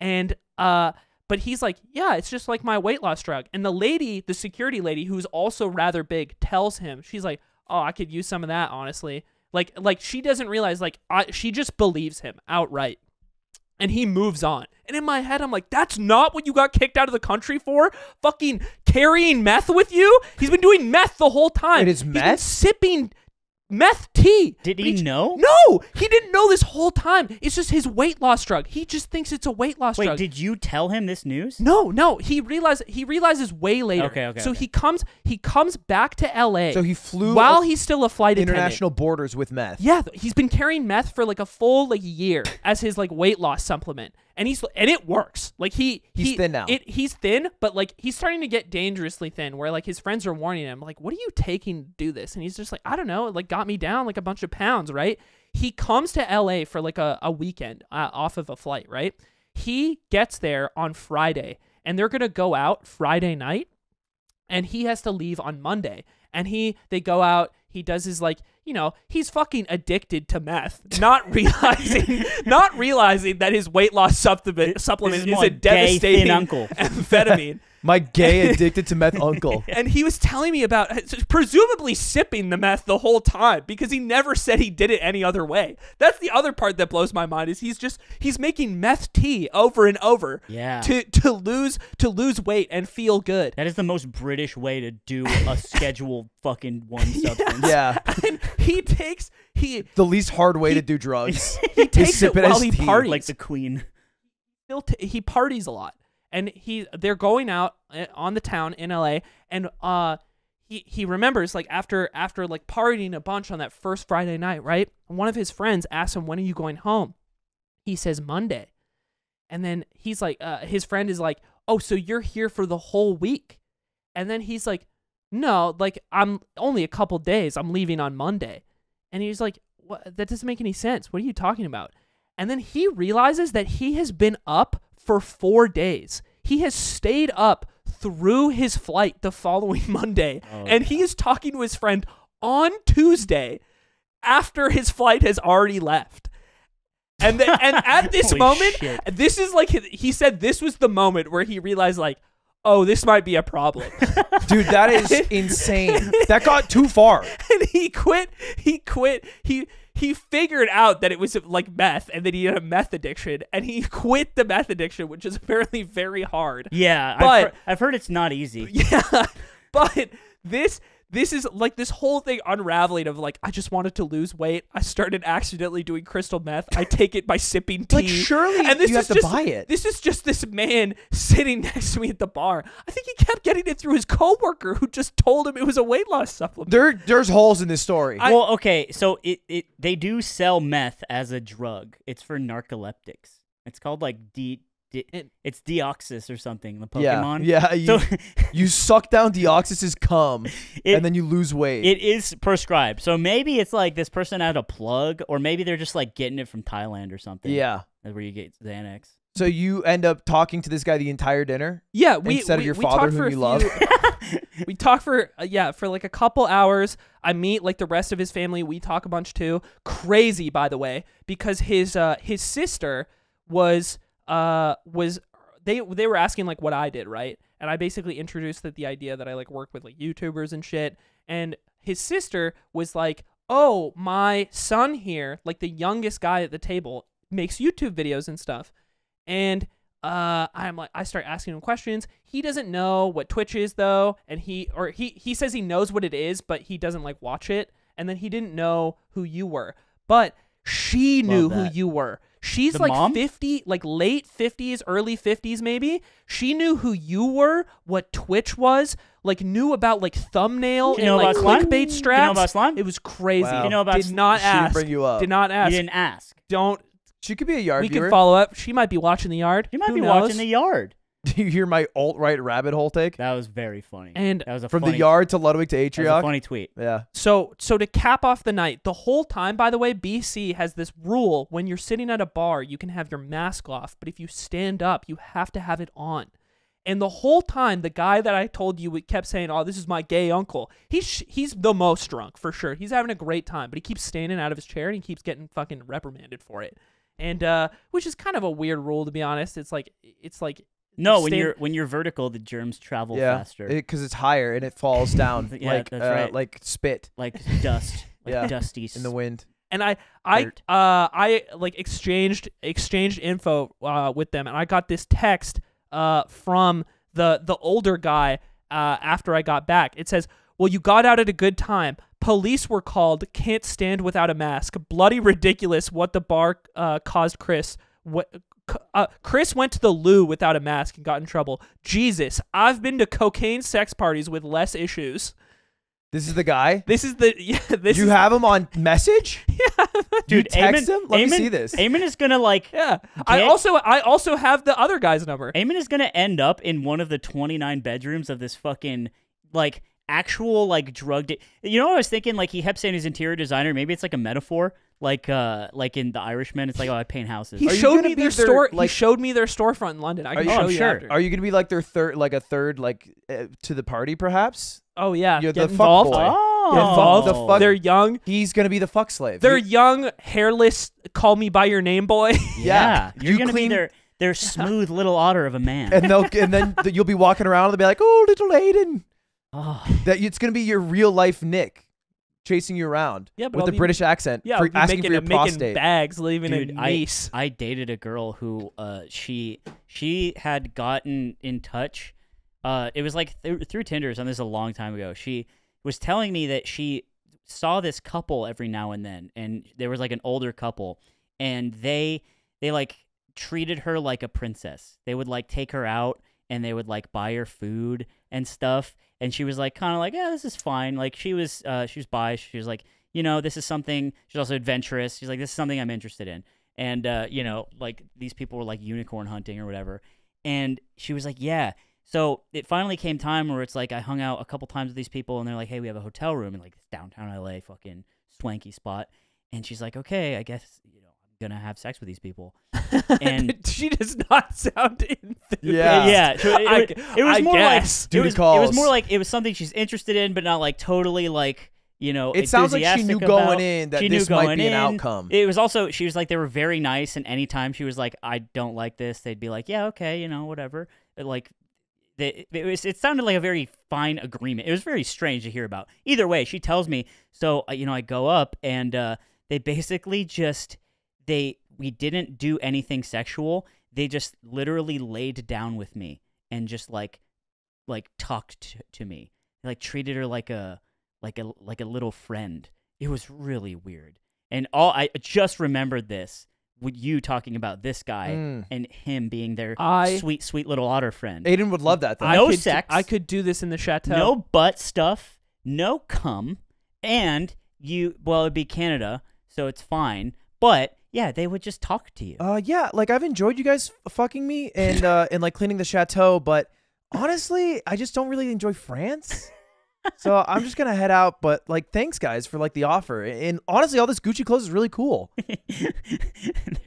and uh but he's like, yeah, it's just like my weight loss drug. And the lady, the security lady, who's also rather big, tells him, she's like, oh, I could use some of that, honestly. Like, like she doesn't realize, like, I, she just believes him outright. And he moves on. And in my head, I'm like, that's not what you got kicked out of the country for? Fucking carrying meth with you? He's been doing meth the whole time. It is meth? sipping meth tea. Did But he know? No, he didn't know this whole time. It's just his weight loss drug. He just thinks it's a weight loss drug. Wait, drug. did you tell him this news? no, no, he realized he realizes way later. Okay, okay, So okay. he comes he comes back to LA. So he flew while he's still a flight attendant. international borders with meth. Yeah, he's been carrying meth for like a full like year as his like weight loss supplement, and he's and it works. Like he He's he- thin now. It he's thin, but like he's starting to get dangerously thin. Where like his friends are warning him, like, "What are you taking to do this?" And he's just like, "I don't know." It like got me down like a bunch of pounds. Right? He comes to L.A. for like a a weekend uh, off of a flight. Right? He gets there on Friday, and they're gonna go out Friday night and he has to leave on Monday. And he they go out, he does his like, you know, he's fucking addicted to meth, not realizing not realizing that his weight loss supplement supplement is is, a devastating uncle. amphetamine. My gay addicted to meth uncle. and he was telling me about uh, presumably sipping the meth the whole time because he never said he did it any other way. That's the other part that blows my mind is he's just he's making meth tea over and over Yeah. to to lose to lose weight and feel good. That is the most British way to do a scheduled fucking one substance. Yeah. and he takes he The least hard way He- to do drugs. he takes sip it while he tea. parties. Like the queen. T- he parties a lot, and he they're going out uh, on the town in L.A. and uh he he remembers like after after like partying a bunch on that first Friday night, right? One of his friends asks him, "When are you going home?" He says Monday, and then he's like, uh, his friend is like, "Oh, so you're here for the whole week?" And then he's like, "No, like I'm only a couple days. I'm leaving on Monday." And he's like, "What? That doesn't make any sense. What are you talking about?" And then he realizes that he has been up for four days. He has stayed up through his flight the following Monday. Oh, and he is talking to his friend on Tuesday after his flight has already left. And, the, and at this moment, shit. this is like he said this was the moment where he realized like, oh, this might be a problem. Dude, that is insane. That got too far. and he quit. He quit. He he figured out that it was like meth, and that he had a meth addiction, and he quit the meth addiction, which is apparently very hard. Yeah, But- I've, heard, I've heard it's not easy. Yeah, but this this is like this whole thing unraveling of like I just wanted to lose weight. I started accidentally doing crystal meth. I take it by sipping tea. Like, surely and this you is have to just, buy it. This is just this man sitting next to me at the bar. I think he kept getting it through his coworker who just told him it was a weight loss supplement. There, there's holes in this story. I- well, okay, so it, it they do sell meth as a drug. It's for narcoleptics. It's called like D, D it's Deoxys or something. The Pokemon. yeah. You, So you suck down Deoxys's cum, it, and then you lose weight. it is prescribed. So maybe it's like this person had a plug, or maybe they're just like getting it from Thailand or something. yeah. That's where you get Xanax. So you end up talking to this guy the entire dinner. Yeah, we Instead of your we father talked whom for a you love. we talk for uh, yeah for like a couple hours. I meet like the rest of his family. We talk a bunch too. Crazy, by the way, because his uh his sister was uh was they they were asking like what I did right, and I basically introduced that the idea that I like work with like YouTubers and shit, and his sister was like, oh my son here, like the youngest guy at the table, makes YouTube videos and stuff, and uh, I'm like, I start asking him questions. He doesn't know what Twitch is though, and he or he he says he knows what it is, but he doesn't like watch it. And then he didn't know who you were, but she knew who you were. She's The like mom? 50, like late 50s, early 50s maybe. She knew who you were, what Twitch was, like knew about like thumbnail Do you and know like slime? clickbait Do you know about slime? It was crazy. Wow. You know about Did s- not She didn't ask. bring you up. Did not ask. You didn't ask. Don't. She could be a yard We viewer. can follow up. She might be watching the yard. You might Who be knows? watching the yard. Do you hear my alt right rabbit hole take? That was very funny. And that was a From funny, the yard to Ludwig to That a Atrioc. funny tweet. Yeah. So so to cap off the night, the whole time, by the way, BC has this rule: when you're sitting at a bar, you can have your mask off, but if you stand up, you have to have it on. And the whole time, the guy that I told you kept saying, "Oh, this is my gay uncle." He's sh- he's the most drunk for sure. He's having a great time, but he keeps standing out of his chair and he keeps getting fucking reprimanded for it. And uh, which is kind of a weird rule to be honest. It's like it's like No, when you're when you're vertical, the germs travel yeah. faster, Because it's higher and it falls down Yeah, like that's uh, right. like spit like dust, like Yeah. dusty in the wind. and I I Hurt. uh I like exchanged exchanged info uh with them, and I got this text uh from the the older guy uh after I got back. It says, "Well, you got out at a good time. Police were called. Can't stand without a mask. Bloody ridiculous. What the bar uh caused Chris. What." Uh, Chris went to the loo without a mask and got in trouble. Jesus, I've been to cocaine sex parties with less issues. This is the guy. This is the yeah. This you is, have him on message? Yeah, Dude, you text Aimen, him? Let me see this. Aimen is gonna like Yeah. I also I also have the other guy's number. Aimen is gonna end up in one of the 29 bedrooms of this fucking like actual like drug. De- you know, what I was thinking like he kept saying he's interior designer. Maybe it's like a metaphor, like uh like in The Irishman. It's like oh I paint houses. He Are you showed gonna me be their their, store. like- he showed me their storefront in London. I Are can you- show Oh, I'm you sure. after. Are you gonna be like their third, like a third, like uh, to the party, perhaps? oh yeah, You're get the fuck involved. boy. oh, Get involved. The fuck- They're young. He's gonna be the fuck slave. They're You- young, hairless. Call me by your name, boy. Yeah, you're You gonna clean- be their their smooth little otter of a man. and they'll and then th- you'll be walking around and they'll be like, "Oh, little Aiden." oh. That it's gonna be your real life Nick chasing you around Yeah, with I'll the be- British accent, yeah, for asking making, for your making prostate. bags, leaving Dude, in I- I dated a girl who uh she she had gotten in touch. Uh, it was like th- through Tinder. And this is a long time ago. She was telling me that she saw this couple every now and then, and there was like an older couple, and they they like treated her like a princess. They would like take her out and they would like buy her food and stuff. And she was like kind of like, yeah, this is fine. Like she was uh she was bi. She was like, you know, this is something. She's also adventurous. She's like, this is something I'm interested in. And uh, you know, like these people were like unicorn hunting or whatever. And she was like, yeah. So it finally came time where it's like I hung out a couple times with these people, and they're like, hey, we have a hotel room in like downtown LA, fucking swanky spot. And she's like, okay, I guess gonna have sex with these people. and- she does not sound enthused. Yeah. yeah. So it, I- it, it was I more guess. like Duty it was, it was more like it was something she's interested in, but not like totally like you know. It sounds like she enthusiastic knew going in that she this knew might going be an in. outcome. It was also she was like they were very nice, and anytime she was like, "I don't like this," they'd be like, "Yeah, okay, you know, whatever." But, like, it was it sounded like a very fine agreement. It was very strange to hear about. Either way, she tells me. So uh, you know, I go up, and uh, they basically just they we didn't do anything sexual. They just literally laid down with me and just like like talked to, to me. They, like treated her like a like a like a little friend. It was really weird. And all I just remembered this with you talking about this guy Mm. and him being their I- sweet sweet little otter friend. Aiden would love that though. I No could sex. I could do this in the chateau. no butt stuff, no cum, and you well it'd be Canada, so it's fine. But yeah, they would just talk to you. Uh, yeah, like I've enjoyed you guys f- fucking me and uh and like cleaning the chateau, but honestly, I just don't really enjoy France. so I'm just gonna head out. But like, thanks guys for like the offer. And honestly, all this Gucci clothes is really cool.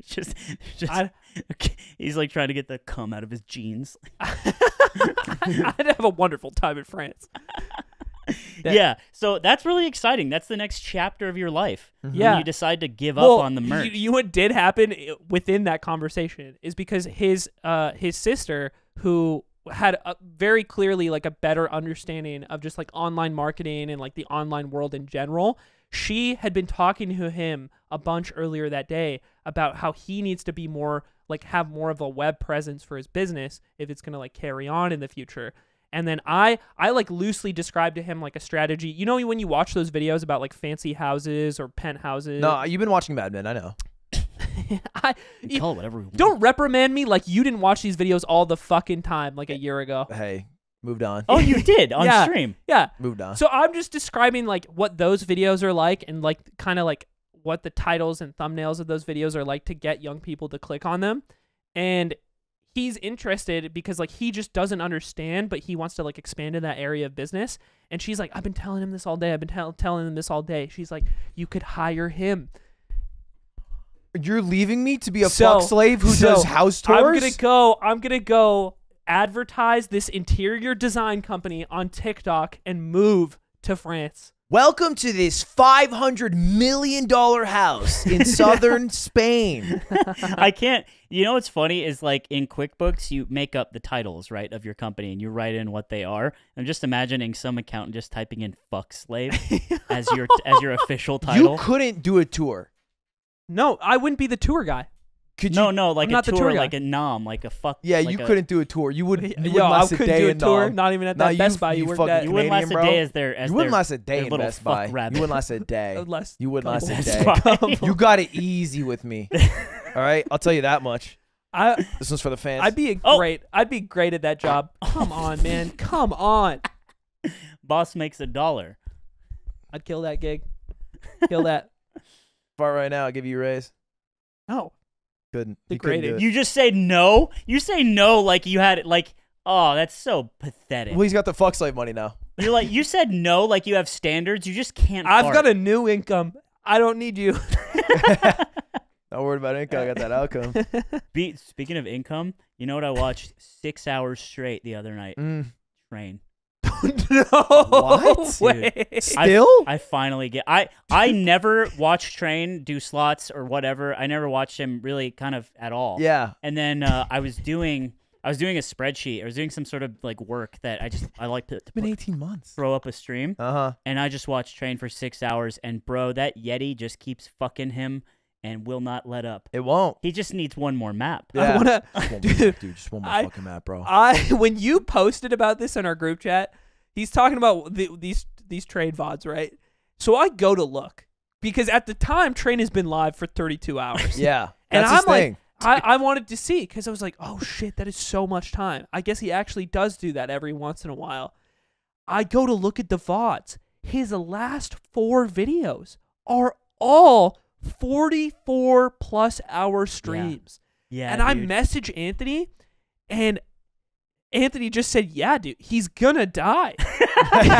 Just, just I- he's like trying to get the cum out of his jeans. I'd have a wonderful time in France. That- yeah, so that's really exciting. That's the next chapter of your life. when Yeah. you decide to give well, up on the merch. You, you what did happen within that conversation is because his uh his sister who had a, very clearly like a better understanding of just like online marketing and like the online world in general. She had been talking to him a bunch earlier that day about how he needs to be more like have more of a web presence for his business if it's going to like carry on in the future. And then I I like loosely described to him like a strategy. You know when you watch those videos about like fancy houses or penthouses? No, you've been watching Mad Men, I know. I, We call it whatever we want. don't reprimand me like you didn't watch these videos all the fucking time like a eh, year ago. Hey, moved on. Oh, you did on Yeah. stream. Yeah. Moved on. So I'm just describing like what those videos are like and like kind of like what the titles and thumbnails of those videos are like to get young people to click on them. And he's interested because like he just doesn't understand, but he wants to like expand in that area of business. And she's like, I've been telling him this all day. I've been tell- telling him this all day. She's like, you could hire him. You're leaving me to be a So- fuck slave who so does house tours? I'm gonna go. I'm gonna go advertise this interior design company on TikTok and move to France. Welcome to this five hundred million dollar house in southern Spain. I can't. You know what's funny is like in QuickBooks, you make up the titles right of your company and you write in what they are. I'm just imagining some accountant just typing in "fuck slave" as your as your official title. You couldn't do a tour. No, I wouldn't be the tour guy. Could no, you? no, like I'm a not the tour, tour guy. like a nom, like a fuck. Yeah, like you a- couldn't do a tour. You would. You Yo, wouldn't I last a couldn't day do a in tour. Nom. Not even at Nah, that you- Best Buy. You, you worked fucking at. You wouldn't Canadian, last bro. a day as their as You wouldn't their, last a day in little Best fuck Buy. rabbit. You wouldn't last a day. Less- You wouldn't last a Best day. Buy. You got it easy with me. All right, I'll tell you that much. I This one's for the fans. I'd be a Oh. great. I'd be great at that job. Come on, man. Come on. Boss makes a dollar. I'd kill that gig. Kill that. far right now. I'll give you a raise. No. Couldn't. You couldn't Degrading. do it. You just say no. You say no like you had it. Like, oh, that's so pathetic. Well, he's got the fuck slave money now. You're like you said no like you have standards. You just can't. I've fart. got a new income. I don't need you. Not worried about income. I got that outcome. Be, speaking of income, you know what I watched six hours straight the other night? Mm. Train. no What? way. Still? I finally get. I I never watched Train do slots or whatever. I never watched him really kind of at all. yeah. And then uh, I was doing I was doing a spreadsheet. I was doing some sort of like work that I just I like to, to It's been put- 18 months. throw up a stream. Uh huh. And I just watched Train for six hours. And bro, that Yeti just keeps fucking him and will not let up. It won't. He just needs one more map. I Yeah. wanna, Just one more- dude. dude, just one more I- fucking map, bro. I when you posted about this in our group chat, he's talking about the, these these Train vods, right? So I go to look because at the time train has been live for 32 hours. yeah. and That's I'm his like, thing. I, I wanted to see because I was like, oh shit, that is so much time. I guess he actually does do that every once in a while. I go to look at the VODs. His last four videos are all 44 plus hour streams. Yeah. and I message Anthony, and Anthony just said, yeah, dude, he's gonna die.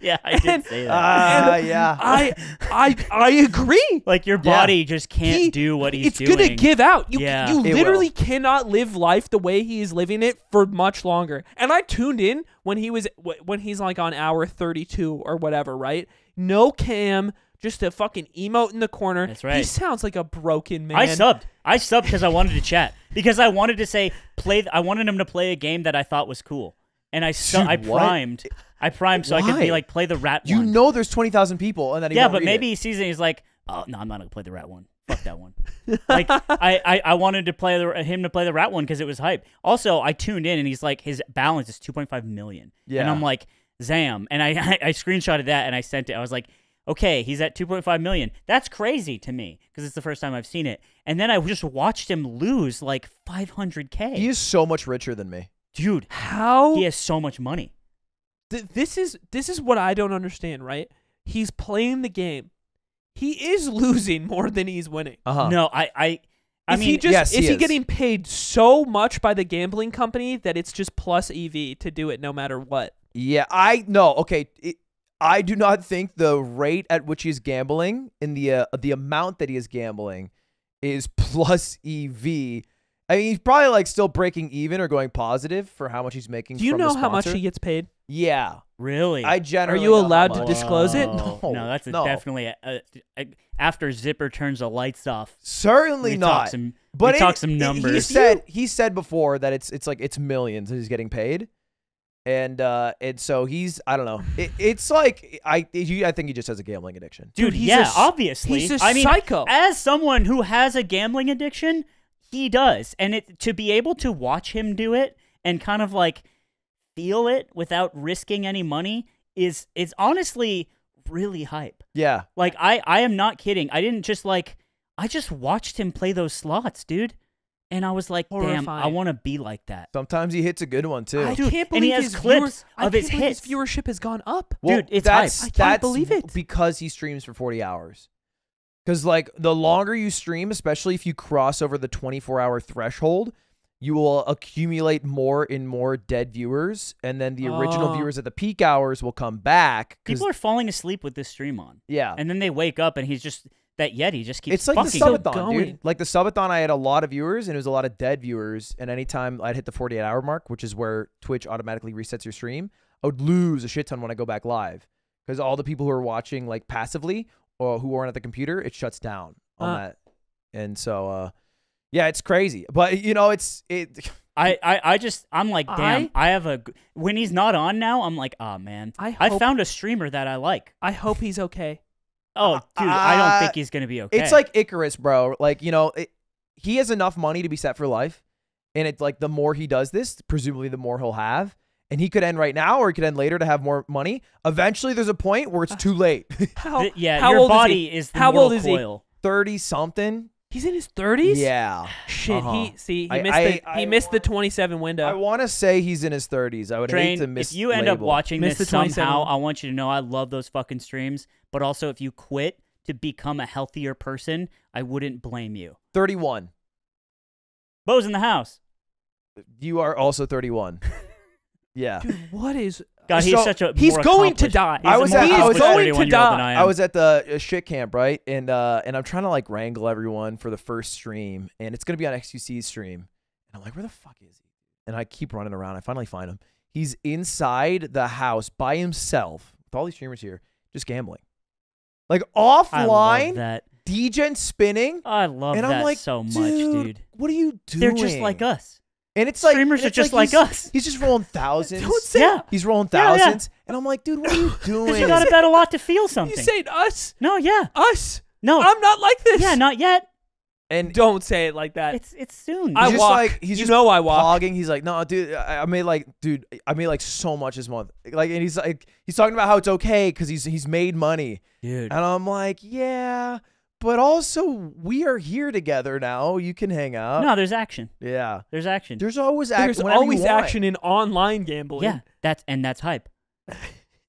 yeah, I did And- say that. Ah, And yeah. I, I, I agree. like your body just can't He- do what he's it's doing. gonna give out. You, Yeah. you literally cannot live life the way he is living it for much longer. And I tuned in when he was when he's like on hour thirty two or whatever, right? No cam, just a fucking emote in the corner. That's right. He sounds like a broken man. I subbed. I subbed because I wanted to chat because I wanted to say play. I wanted him to play a game that I thought was cool, and I su- Dude, I what? primed. I primed so I could be like play the rat You one. know there's 20,000 people and that he yeah, but maybe it. he sees it. and He's like, oh no, I'm not gonna play the rat one. Fuck that one. like I, I, I wanted to play the, him to play the rat one because it was hype. Also, I tuned in and he's like his balance is 2.5 million. Yeah, and I'm like Zam, and I, I I screenshotted that and I sent it. I was like. Okay, he's at 2.5 million. That's crazy to me because it's the first time I've seen it. And then I just watched him lose like 500k. He is so much richer than me. Dude, How he has so much money. th- this is this is what I don't understand, right? He's playing the game. He is losing more than he's winning. Uh huh. No, I, I, I is mean, he just yes, is he he is. getting paid so much by the gambling company that it's just plus EV to do it no matter what? Yeah, I no. Okay, it, I do not think the rate at which he's gambling in the uh, the amount that he is gambling is plus EV. I mean, he's probably like still breaking even or going positive for how much he's making. Do you from know the how much he gets paid? Yeah, really? I generally. Are you know allowed to disclose it? No, no, that's a no. definitely a, a, a- after Zipper turns the lights off. Certainly not. Talk some, but we it- talk some it- He numbers. said he said before that it's it's like it's millions that he's getting paid, and uh and so he's I don't know. It, it's like I he, I think he just has a gambling addiction. Dude, Dude, he's yeah, a s- obviously. he's a I mean, psycho. as someone who has a gambling addiction, he does, and it to be able to watch him do it and kind of like feel it without risking any money is is honestly really hype. Yeah, Like I I am not kidding. I didn't just like I just watched him play those slots, dude. And I was like, damn, I want to be like that. sometimes he hits a good one too. I Dude, can't and he believe has his clips viewers, I of can't his hits. His viewership has gone up. Well, Dude, it's that's, hype. I can't that's believe it. because he streams for 40 hours. Because like the longer you stream, especially if you cross over the 24 hour threshold, you will accumulate more and more dead viewers, and then the original Oh. viewers at the peak hours will come back. 'cause- People are falling asleep with this stream on. yeah, And then they wake up and he's just that Yeti just keeps it's like the fucking Still subathon, going. dude. Like the subathon, I had a lot of viewers, and it was a lot of dead viewers. And anytime I'd hit the 48 hour mark, which is where Twitch automatically resets your stream, I would lose a shit ton when I go back live because all the people who are watching like passively or who aren't at the computer, it shuts down on Uh. that. And so, uh, yeah, it's crazy. But you know, it's it. I, I, I just I'm like damn I- I, have a when he's not on now I'm like oh man I I found a streamer that I like I hope he's okay. Oh, dude, I don't Uh, think he's gonna be okay. It's like Icarus, bro. Like you know, it, he has enough money to be set for life, and it's like the more he does this, presumably the more he'll have. And he could end right now, or he could end later to have more money. Eventually, there's a point where it's too late. How, yeah, how your old body is he? is the How mortal old is he? Thirty something. He's in his 30s? Yeah. Shit, Uh-huh. he see he I- missed I- the he I missed the want- 27 I want to say he's in his 30s. I would Train, hate to miss. if you end up watching Miss this the 27 somehow. I want you to know I love those fucking streams. But also, if you quit to become a healthier person, I wouldn't blame you. 31. Bo's in the house. You are also 31. yeah. Dude, what is God, he's So, such a. he's more going to die. He's I a was at- I was going to die. I, I was at the uh, shit camp, right? And uh and I'm trying to like wrangle everyone for the first stream, and it's gonna be on XQC's stream. And I'm like, where the fuck is he? And I keep running around. I finally find him. He's inside the house by himself with all these streamers here, just gambling, like I love offline, that. DJ spinning. I love and that I'm like, so much, dude, dude. What are you doing? They're just like us. And it's like Streamers and are just like he's- us. He's just rolling thousands. Don't say Yeah. He's rolling Yeah, yeah. thousands, and I'm like, dude, what are you doing? Because you gotta bet a lot to feel something. You something. saying us? no, yeah, Us? no, I'm not like this. yeah, not yet. and Don't say it like that. It's it's soon. I just walk. like- he's you just know I walk. Pogging. He's like, no, dude, I, I made like, dude, I made like so much this month. Like, and he's like, he's talking about how it's okay because he's he's made money, dude. and I'm like, yeah, but also we are here together now. You can hang out. no, there's action. Yeah, There's action. there's always action. There's always action in online gambling. Yeah, that's and that's hype.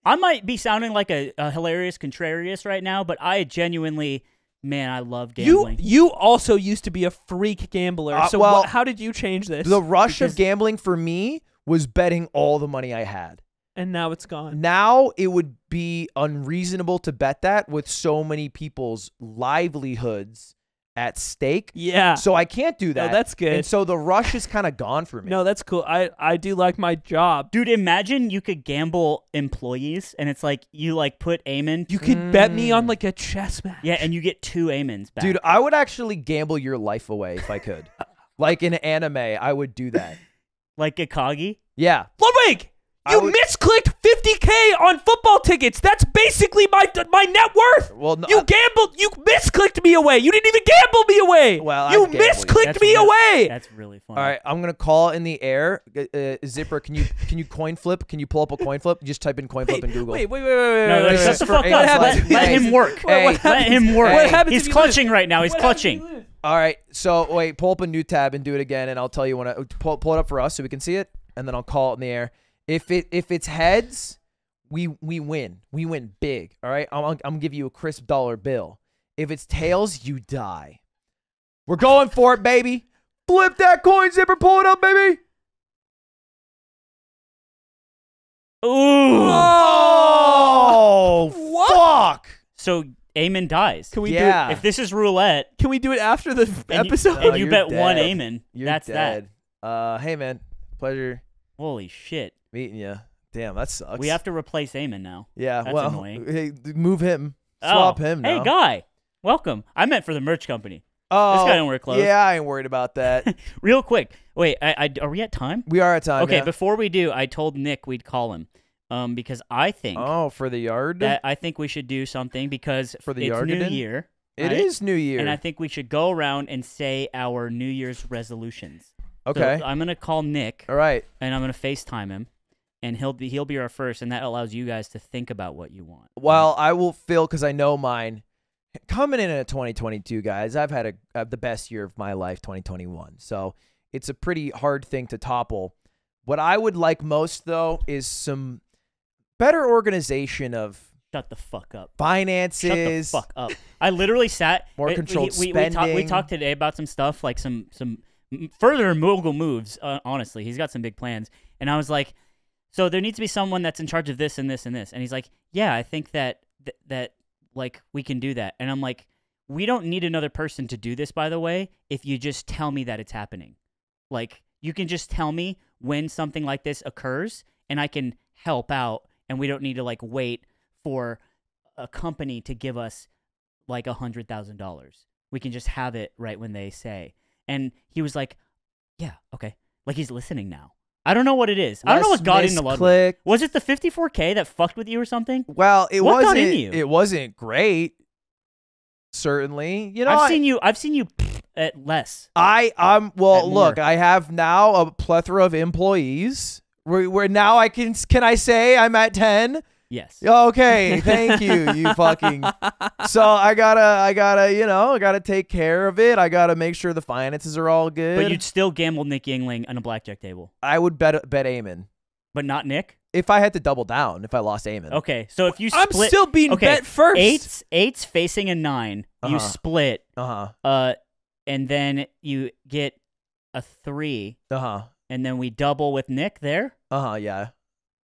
I might be sounding like a, a hilarious contrarius right now, but I genuinely, man, I love You gambling. you also used to be a freak gambler. Uh, so well, what, how did you change this? The rush Because- of gambling for me was betting all the money I had. And now it's gone. Now it would be unreasonable to bet that with so many people's livelihoods at stake. Yeah. So I can't do that. No, that. that's good. And so the rush is kind of gone for me. no, that's cool. I I do like my job. Dude, imagine you could gamble employees, and it's like you like put Aimen. You could bet me on Mm. like a chess match. yeah, and you get two Aimens back. Dude, I would actually gamble your life away if I could. like in anime, I would do that. like Akagi. Yeah. Ludwig, I you would- misclicked 50k on football tickets. That's basically my my net worth. Well, no, You I- gambled. You misclicked me away. You didn't even gamble me away. Well, you I've gambled you. misclicked me real- away. That's really funny. all right, I'm gonna call in the air. Uh, uh, Zipper, can you can you coin flip? Can you pull up a coin flip? Just type in coin flip Wait, in Google. wait, wait, wait, wait, wait, No, wait, like, wait, shut wait. the for fuck up. Let, let him work. What- what Let him work. what happens He's if lose? clutching right now. He's What happens if you clutching. All right, so wait, pull up a new tab and do it again, and I'll tell you when I pull, pull it up for us so we can see it, and then I'll call it in the air. If it if it's heads, we we win. We win big. All right, I'm I'm gonna give you a crisp dollar bill. If it's tails, you die. We're going for it, baby. Flip that coin, zipper. Pull it up, baby. Ooh. Oh, fuck. So Aimen dies. Can we yeah. do If this is roulette. Can we do it after the and episode? Oh, and you you're bet one dead. Aimen, You're that's dead. Uh, hey man, pleasure. Holy shit. Meeting you. Damn, that sucks. We have to replace Aimen now. Yeah, That's well, annoying. hey, move him. Swap oh. him. Hey, guy. Welcome. I meant for the merch company. Oh, this guy don't wear clothes. Yeah, I ain't worried about that. Real quick. Wait, I, I, are we at time? we are at time. okay, yeah. before we do, I told Nick we'd call him. Um, because I think Oh, for the yard. that I think we should do something because For the it's New? Year. It right? is New Year. And I think we should go around and say our New Year's resolutions. So okay. I'm gonna call Nick All right. and I'm gonna FaceTime him, and he'll be he'll be our first, and that allows you guys to think about what you want. Well, I will feel because I know mine. Coming in at 2022, guys, I've had a uh, the best year of my life, 2021. So it's a pretty hard thing to topple. What I would like most, though, is some better organization of Shut the fuck up. finances. Shut the fuck up. I literally sat. More we- controlled we, we, we, talk- we talked today about some stuff, like some some further mogul moves. Uh, honestly, he's got some big plans, and I was like, so there needs to be someone that's in charge of this and this and this, and he's like, yeah, I think that th- that like we can do that, and I'm like, we don't need another person to do this, by the way. If you just tell me that it's happening, like you can just tell me when something like this occurs, and I can help out, and we don't need to like wait for a company to give us like a hundred thousand dollars. We can just have it right when they say. And he was like, "Yeah, okay." Like he's listening now. I don't know what it is. I don't know what got into Ludwig. Was it the 54k that fucked with you or something? Well, it What wasn't. It wasn't great. certainly. You know, I've I, seen you. I've seen you at less. I um well look. I have now a plethora of employees. Where, where now I can can I say I'm at ten? Yes. Okay, thank you, you fucking. So I gotta I gotta you know I gotta take care of it. I gotta make sure the finances are all good. But you'd still gamble Nick Yingling on a blackjack table, I would bet bet Aimen but not Nick. if I had to double down. If I lost Aimen, Okay, so if you split, I'm still being okay, bet first. Eights, eights facing a 9 Uh-huh. You split, Uh huh. uh, and then you get a three, Uh huh. and then we double with Nick there. Uh huh. Yeah.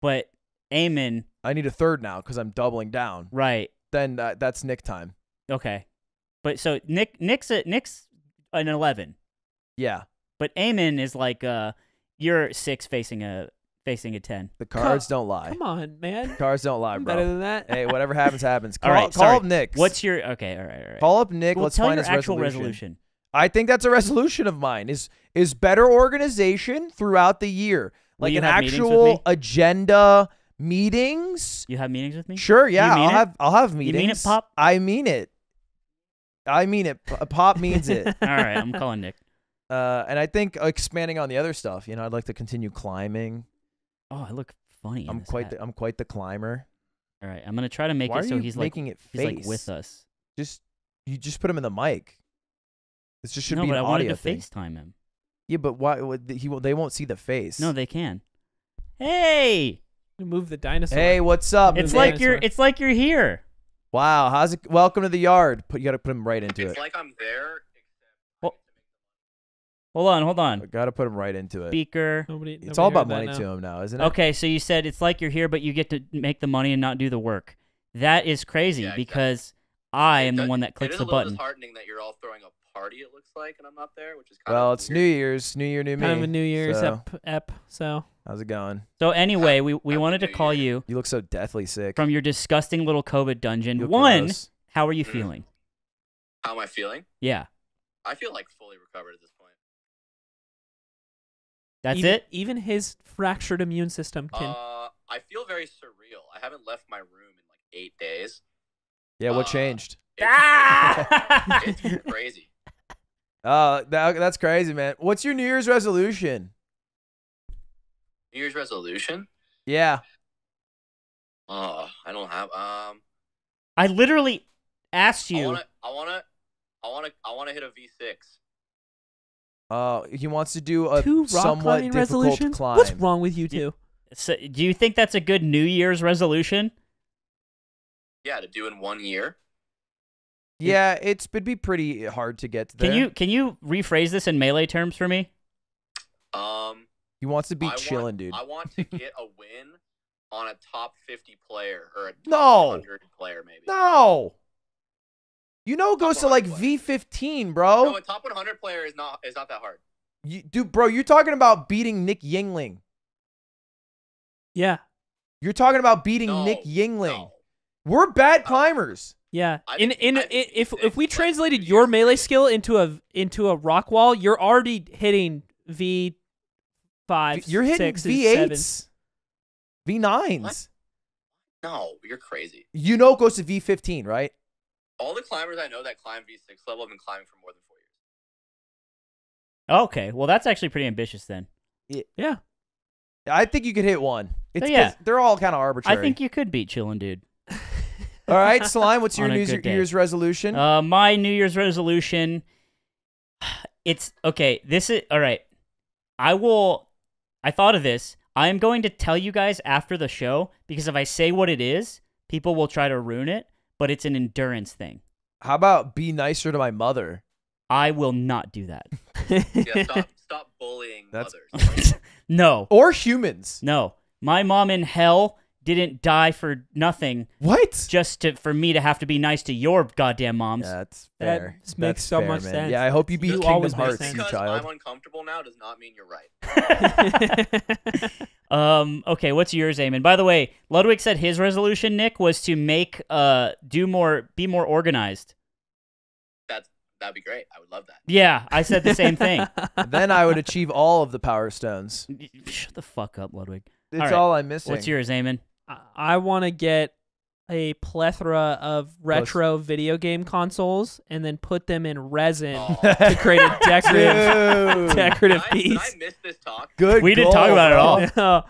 But Aimen, I need a third now because I'm doubling down. right? Then that, that's Nick time. Okay, but so Nick, Nick's a, Nick's an eleven, Yeah. but Aimen is like uh, you're six facing a facing a ten. The cards don't lie. Come on, man. Cards don't lie, bro. better than that. hey, whatever happens, happens. Call, All right, call sorry. up Nick. What's your okay? All right, all right. call up Nick? well, Let's tell find your his actual resolution. resolution. I think that's a resolution of mine. Is is better organization throughout the year, Will like you an have meetings with actual me? agenda meetings. You have meetings with me? Sure, yeah, I'll it? have I'll have meetings. You mean it, Pop? I mean it. I mean it. P- Pop means it. all right, I'm calling Nick. Uh, and I think expanding on the other stuff. You know, I'd like to continue climbing. Oh, I look funny. I'm quite hat. the, I'm quite the climber. All right, I'm gonna try to make Why it so he's like making it he's face? like with us. Just you just put him in the mic. This just should no, be but an I wanted audio to thing. FaceTime him. Yeah, but why? Would he? will- They won't see the face. No, they can. Hey, Move the dinosaur. Hey, what's up? it's like dinosaur. you're it's like you're here. Wow, how's it? Welcome to the yard. Put you got to put him right into It's it. It's like I'm there. Well- Hold on, hold on. Got to put him right into it. Speaker. Nobody. It's all about money now. to him now, isn't it? Okay, so you said it's like you're here, but you get to make the money and not do the work. That is crazy Yeah, exactly. because I am It the one that It clicks is the a little button. disheartening that you're all throwing a party. It looks like, and I'm not there, which is kind Well, of it's weird. New Year's, New Year, New Me. Kind of a New Year's so, ep, ep. So How's it going? So anyway, we we Happy wanted to New call Year. you You look so deathly sick. from your disgusting little COVID dungeon. One, gross. how are you Mhm. feeling? How am I feeling? Yeah, I feel like fully recovered at this point. that's even, it. Even his fractured immune system can. Uh, I feel very surreal. I haven't left my room in like eight days. Yeah, what uh, changed? It's, Ah! it's crazy. Oh, that, that's crazy, man. What's your New Year's resolution? New Year's resolution? Yeah. Oh, I don't have. Um, I literally asked I you. wanna, I wanna, I wanna, I wanna hit a V six. Uh, he wants to do a Two rock somewhat climbing difficult resolutions. climb. What's wrong with you two? So, do you think that's a good New Year's resolution? Yeah, to do in one year. Yeah, it's it'd be pretty hard to get to there. Can you can you rephrase this in melee terms for me? Um, He wants to be I chilling, want, dude. I want to get a win on a top fifty player or a top No. hundred player, maybe. No. You know, it goes to like 100 V15, bro. No, bro. a top one hundred player is not is not that hard. You, dude, bro, you're talking about beating Nick Yingling. Yeah, You're talking about beating No, Nick Yingling. no. We're bad uh, climbers. yeah. I In in, I i if if we translated your melee ago. skill into a into a rock wall, you're already hitting V five. You're hitting. V8s, V9s. No, you're crazy. You know it goes to V15, right? All the climbers I know that climb V six level have been climbing for more than four years. Okay, well that's actually pretty ambitious then. Yeah. I think you could hit one. It's 'cause yeah. they're all kind of arbitrary. I think you could beat Chillin' Dude. All right, Slime, what's your New Year's. Year's resolution? Uh, my New Year's resolution. It's okay. This is all right. I will. I thought of this. I am going to tell you guys after the show because if I say what it is, people will try to ruin it. But it's an endurance thing. How about be nicer to my mother? I will not do that. Yeah, stop stop bullying That's- others. no, Or humans. no. My mom in hell didn't die for nothing, What? just to for me to have to be nice to your goddamn moms. That's That fair. just That's makes so fair, much man. sense. Yeah, I hope you beat You Kingdom always make Hearts, sense. you Because child. I'm uncomfortable now does not mean you're right. Um. Okay. What's yours, Aimen? By the way, Ludwig said his resolution, Nick, was to make uh do more, be more organized. That's that'd be great. I would love that. Yeah, I said the same thing. then I would achieve all of the power stones. Shut the fuck up, Ludwig. It's All all, right. I'm missing. What's yours, Aimen? I, I want to get a plethora of retro video game consoles and then put them in resin oh. to create a decorative Dude. decorative Did I, did I piece. miss this talk? Good. We didn't talk goal, about it at all. no,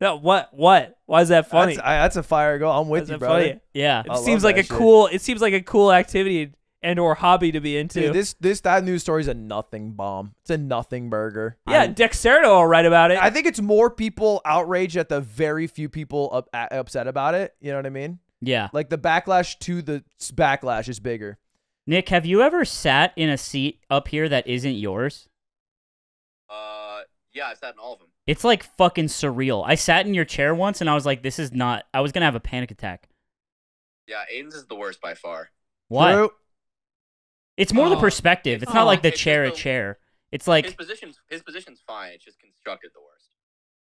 no, what? What? Why is that funny? That's, I, that's a fire goal. I'm with That's you, that brother. funny? Yeah. It I seems like a shit. cool. It seems like a cool activity and or hobby to be into. Dude, this this that news story is a nothing bomb. It's a nothing burger. yeah, Dexerto will write about it. I think it's more people outraged at the very few people up, a- upset about it. You know what I mean? Yeah. Like the backlash to the backlash is bigger. Nick, have you ever sat in a seat up here that isn't yours? Uh, yeah, I've sat in all of them. It's like fucking surreal. I sat in your chair once and I was like, this is not, I was going to have a panic attack. Yeah, Aiden's is the worst by far. Why? True. It's more the Oh. perspective. It's Oh. not like the It's chair a chair. It's like his like position's his position's fine. It's just constructed the worst.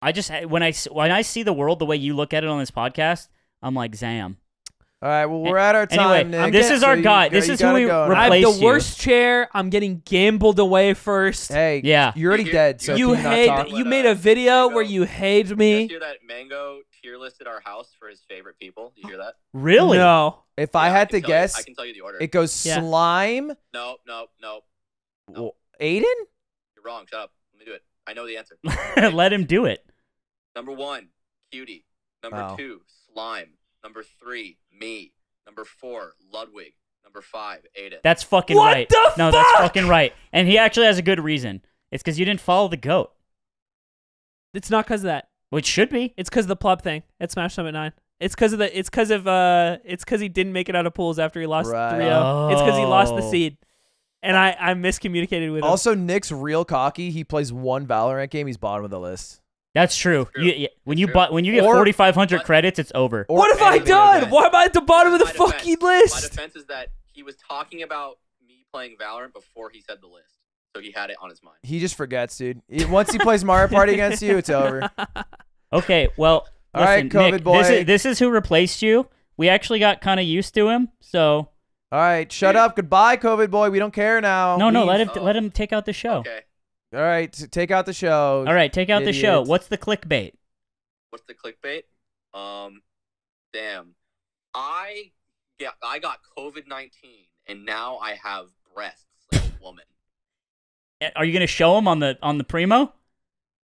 I just when I s- when I see the world the way you look at it on this podcast, I'm like, Zam. All right. Well, we're at our time. Anyway, Nick, this is our you guy. This is who we go now. I have replaced the you. worst chair. I'm getting gambled away first. Hey. Yeah. You're already You- dead. So you can not hate. talk? You made a video where you hate Did you me. hear that Mango tier listed our house for his favorite people? You hear that? Really? No. If I had can to tell you- guess, I can tell you the order. it goes Yeah. slime. no, no, no. w- Aiden. You're wrong. Shut up. Let me do it. I know the answer. Let him do it. Number one, Cutie. Number Wow. two, Slime. Number three, me. Number four, Ludwig. Number five, Aiden. That's fucking What right. the no, that's fucking right. And he actually has a good reason. It's because you didn't follow the goat, It's not because of that. which should be. It's because of the plub thing at Smash Summit Nine. It's because of the. It's because of uh. It's because he didn't make it out of pools after he lost Right. 3-0. It's because he lost the Oh. seed, and I I miscommunicated with him. Also, Nick's real cocky. He plays one Valorant game. He's bottom of the list. That's true. True. You, you- when you True. bu- when you get 4,500 credits, it's over. What have I done? event. Why am I at the bottom of the My fucking defense- My list? defense is that he was talking about me playing Valorant before he said the list, so he had it on his mind. He just forgets, dude. Once he plays Mario Party against you, it's over. Okay, well, All right, listen, COVID Nick, boy. This is, this is who replaced you. We actually got kind of used to him, so All right, shut up. Goodbye, COVID boy. We don't care now. no, no, let him Oh. let him take out the show. Okay. All right, take out the show. All right, take out the show. What's the clickbait? What's the clickbait? Um, damn. I yeah, I got COVID nineteen, and now I have breasts like a woman. Eh, Are you gonna show him on the on the primo?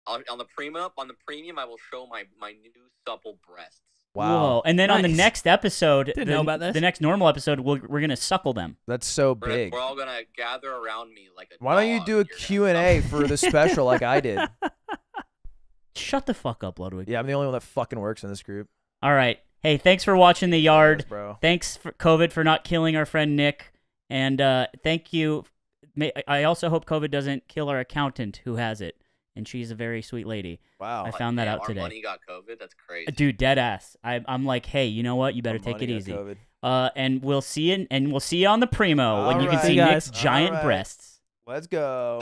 On, on the premium, on the premium, I will show my my new supple breasts. Wow, Whoa. And then on the next episode, Didn't the, know about this. the next normal episode, we'll, we're gonna suckle them. that's so We're, big. we're all gonna gather around me like a. Why don't you do a and q&a for the special like I did? Shut the fuck up, Ludwig. Yeah, I'm the only one that fucking works in this group. All right. Hey, thanks for watching the yard. Yes, bro. Thanks for COVID for not killing our friend Nick, and uh, thank you. May- I also hope COVID doesn't kill our accountant who has it, and she's a very sweet lady. Wow. I Like, found that damn, out our today. Money got COVID. That's crazy. Dude, dead ass. I, I'm like, hey, you know what? You better My take money it got easy. COVID. Uh, and we'll see you, and we'll see you on the primo when you can see See you Nick's giant Alright. breasts. Let's go.